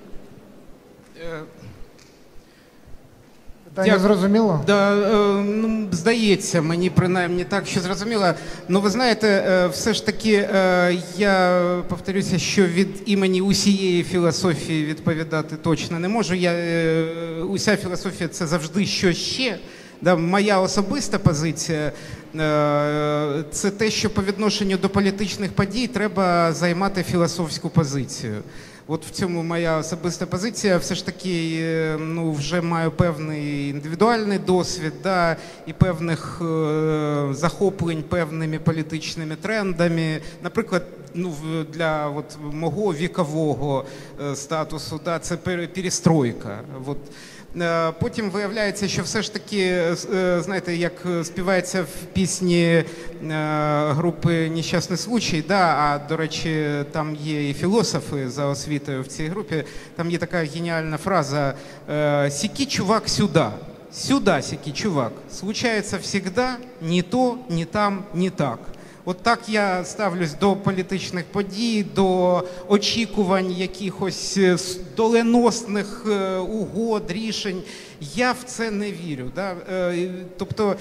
Питання зрозуміло? Да, е, ну, здається, мені принаймні так, що зрозуміло. Ну, ви знаєте, е, все ж таки, е, я повторюся, що від імені усієї філософії відповідати точно не можу. Я, е, уся філософія це завжди що ще. Да, моя особиста позиція е, це те, що по відношенню до політичних подій треба займати філософську позицію. От в цьому моя особиста позиція. Все ж таки, е, ну вже маю певний індивідуальний досвід, да, і певних е, захоплень певними політичними трендами. Наприклад, ну для от мого вікового е, статусу, да, це пере- перестройка. От. Е, Потім виявляється, що все ж таки, е, е, знаєте, як співається в пісні групи Нещасний случай, да, а до речі, там є і філософи за освітою в цій групі. Там є така геніальна фраза «Сіки, чувак, сюди». Сюда, сяки, чувак. Случается всегда не то, не там, не так. От так я ставлюсь до політичних подій, до очікувань якихось е, доленосних е, угод, рішень. Я в це не вірю. Да? Е, Тобто,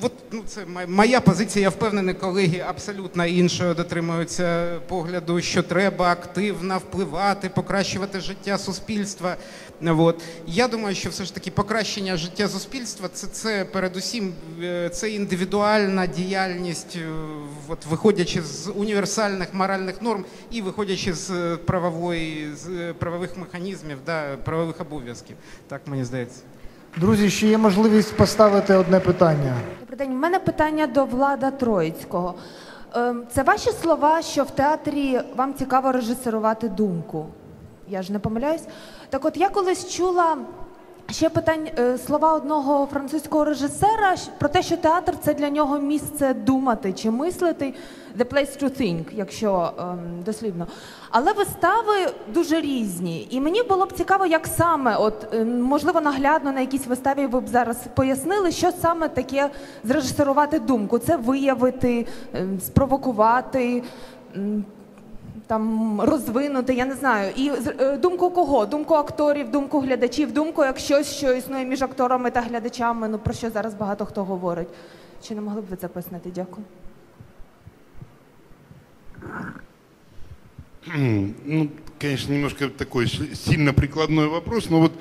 от, ну, це моя позиція. Я впевнений, колеги абсолютно іншого дотримуються погляду, що треба активно впливати, покращувати життя суспільства. От. Я думаю, що все ж таки покращення життя суспільства це, це передусім е, це індивідуальна діяльність, е, от, виходячи з універсальних моральних норм і виходячи з е, правової з правових механізмів, да, правових обов'язків. Так мені здається. Друзі, ще є можливість поставити одне питання. Добрий день. У мене питання до Влада Троїцького. Ем, Це ваші слова, що в театрі вам цікаво режисерувати думку. Я ж не помиляюсь. Так от я колись чула ще питань е, слова одного французького режисера про те, що театр це для нього місце думати чи мислити, the place to think, якщо ем, дослівно. Але вистави дуже різні. І мені було б цікаво, як саме, от е, можливо, наглядно на якійсь виставі ви б зараз пояснили, що саме таке зрежисерувати думку. Це виявити, е, спровокувати м, Там розвинути, я не знаю. І з- е, думку кого? Думку акторів, думку глядачів, думку як щось, що існує між акторами та глядачами. Ну про що зараз багато хто говорить. Чи не могли б ви це пояснити? Дякую. Ну, конечно, немножко такой с- сильно прикладной вопрос, но вот,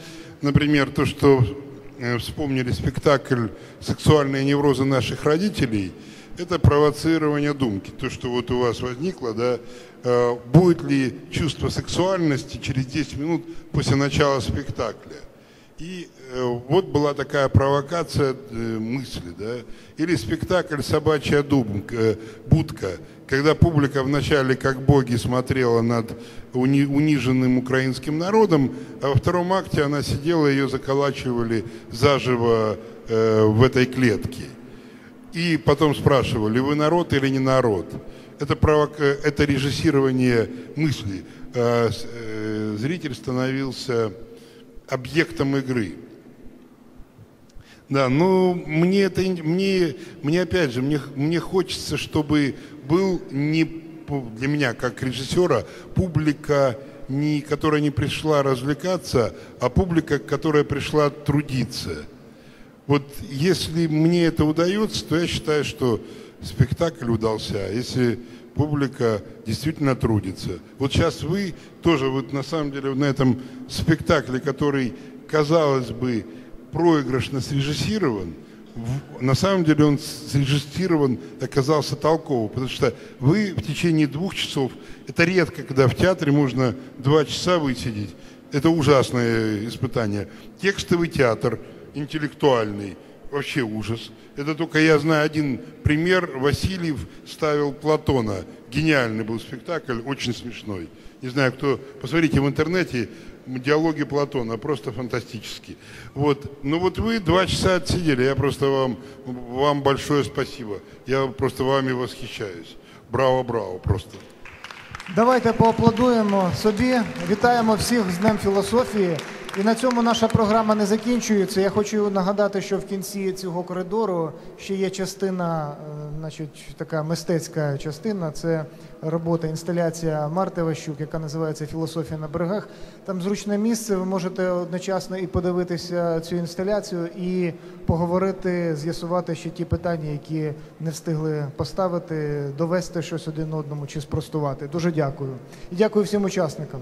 например, то, что э, вспомнили спектакль «Сексуальные неврозы наших родителей», это провоцирование думки. То, что вот у вас возникло, да, э, будет ли чувство сексуальности через 10 минут после начала спектакля. И э, вот была такая провокация э, мысли, да, или спектакль «Собачья думка», э, будка, когда публика вначале как боги смотрела над уни- униженным украинским народом, а во втором акте она сидела, ее заколачивали заживо э, в этой клетке. И потом спрашивали, вы народ или не народ? Это, провок... это режиссирование мысли. С- э, Зритель становился объектом игры. Да, но мне это, мне, мне опять же, мне, мне хочется, чтобы был не для меня как режиссера публика, не, которая не пришла развлекаться, а публика, которая пришла трудиться. Вот если мне это удается, то я считаю, что спектакль удался. А Если публика действительно трудится. Вот сейчас вы тоже вот на самом деле на этом спектакле, который, казалось бы, проигрышно срежиссирован, на самом деле он срежиссирован оказался толково, потому что вы в течение двух часов, это редко, когда в театре можно два часа высидеть, это ужасное испытание. Текстовый театр, интеллектуальный, вообще ужас. Это только я знаю один пример. Васильев ставил Платона. Гениальный был спектакль, очень смешной. Не знаю, кто... Посмотрите в интернете диалоги Платона, просто фантастические. Вот. Ну вот вы два часа отсидели, я просто вам, вам большое спасибо. Я просто вами восхищаюсь. Браво, браво просто. Давайте поаплодуємо собі. Вітаємо всіх з Днем філософії. І на цьому наша програма не закінчується. Я хочу нагадати, що в кінці цього коридору ще є частина, е, значить, така мистецька частина. Це робота, інсталяція Марти Ващук, яка називається Філософія на берегах. Там зручне місце. Ви можете одночасно і подивитися цю інсталяцію, і поговорити, з'ясувати ще ті питання, які не встигли поставити, довести щось один одному чи спростувати. Дуже дякую. І дякую всім учасникам.